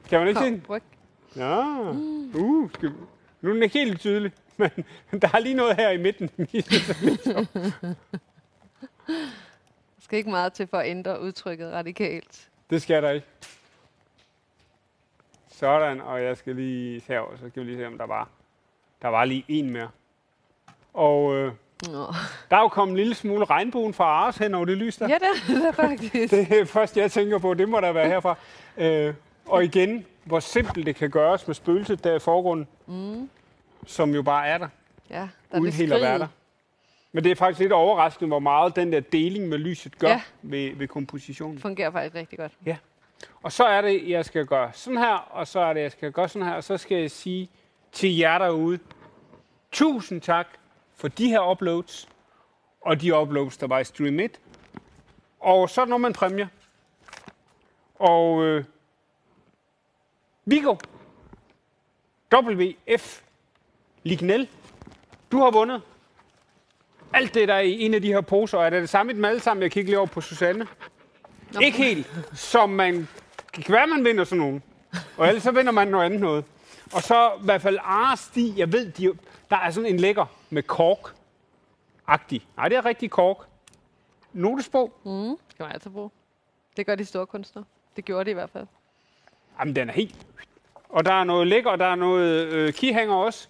kan man ikke se den? Kom. Ja. Uh, skal, nu er den ikke helt tydelig, men der er lige noget her i midten. [laughs] Der skal ikke meget til for at ændre udtrykket radikalt. det skal der ikke. Sådan, og jeg skal lige herover, så skal vi lige se, om der var, der var lige en mere. Og øh, Nå. der er jo kommet en lille smule regnbuen fra Ars hen over det lys der. Ja, det er det faktisk. Det er først, jeg tænker på, det må der være herfra. Øh, og igen, hvor simpelt det kan gøres med spøgelset der i forgrunden, mm. Som jo bare er der, Ja, der er uden helt at være der. Men det er faktisk lidt overraskende, hvor meget den der deling med lyset gør Ja. ved, ved kompositionen. fungerer faktisk rigtig godt. Og så er det, jeg skal gøre sådan her, og så er det, jeg skal gøre sådan her, og så skal jeg sige til jer derude, tusind tak for de her uploads, og de uploads, der var i Stream 1. Og så med en præmie. Og øh, Viggo, WF, Lignel, du har vundet alt det, der er i en af de her poser. Er det det samme i dem alle sammen? Jeg kigger lige over på Susanne. Nå. Ikke helt, som man... Det kan være, man vinder sådan nogen. Og ellers så vinder man noget andet noget. Og så i hvert fald Ars, de, jeg ved, de, der er sådan en lækker med kork. Agtig. Nej, det er rigtig kork. Notesbog. Mm, skal man altid bruge. Det gør de store kunstnere. Det gjorde de i hvert fald. Jamen, den er helt... Og der er noget lækker, og der er noget øh, keyhanger også.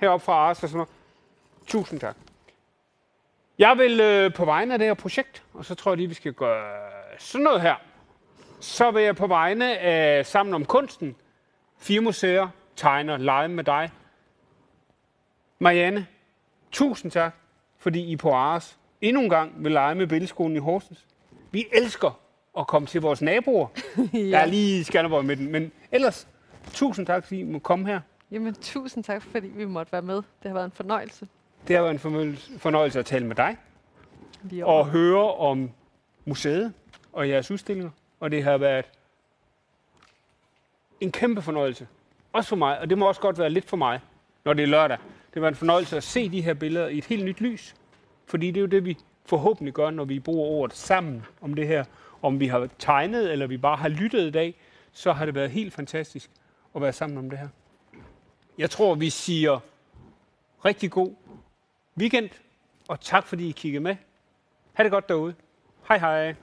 Heroppe fra Ars og sådan noget. Tusind tak. Jeg vil øh, på vegne af det her projekt, og så tror jeg lige, vi skal gøre sådan noget her. Så vil jeg på vegne af Sammen om Kunsten, fire museer, tegner live med dig. Marianne, tusind tak, fordi I på Ars endnu en gang vil lege med Billedskolen i Horsens. Vi elsker at komme til vores naboer. [laughs] ja. Jeg er lige i Skanderborg i midten, men ellers, tusind tak, fordi I må komme her. Jamen, tusind tak, fordi vi måtte være med. Det har været en fornøjelse. Det har været en fornøjelse- at tale med dig Lige og høre om museet og jeres udstillinger. Og det har været en kæmpe fornøjelse. Også for mig, og det må også godt være lidt for mig, når det er lørdag. Det var en fornøjelse at se de her billeder i et helt nyt lys. Fordi det er jo det, vi forhåbentlig gør, når vi bruger ordet sammen om det her. Om vi har tegnet, eller vi bare har lyttet i dag, så har det været helt fantastisk at være sammen om det her. Jeg tror, vi siger rigtig god weekend, og tak fordi I kiggede med. Ha' det godt derude. Hej hej.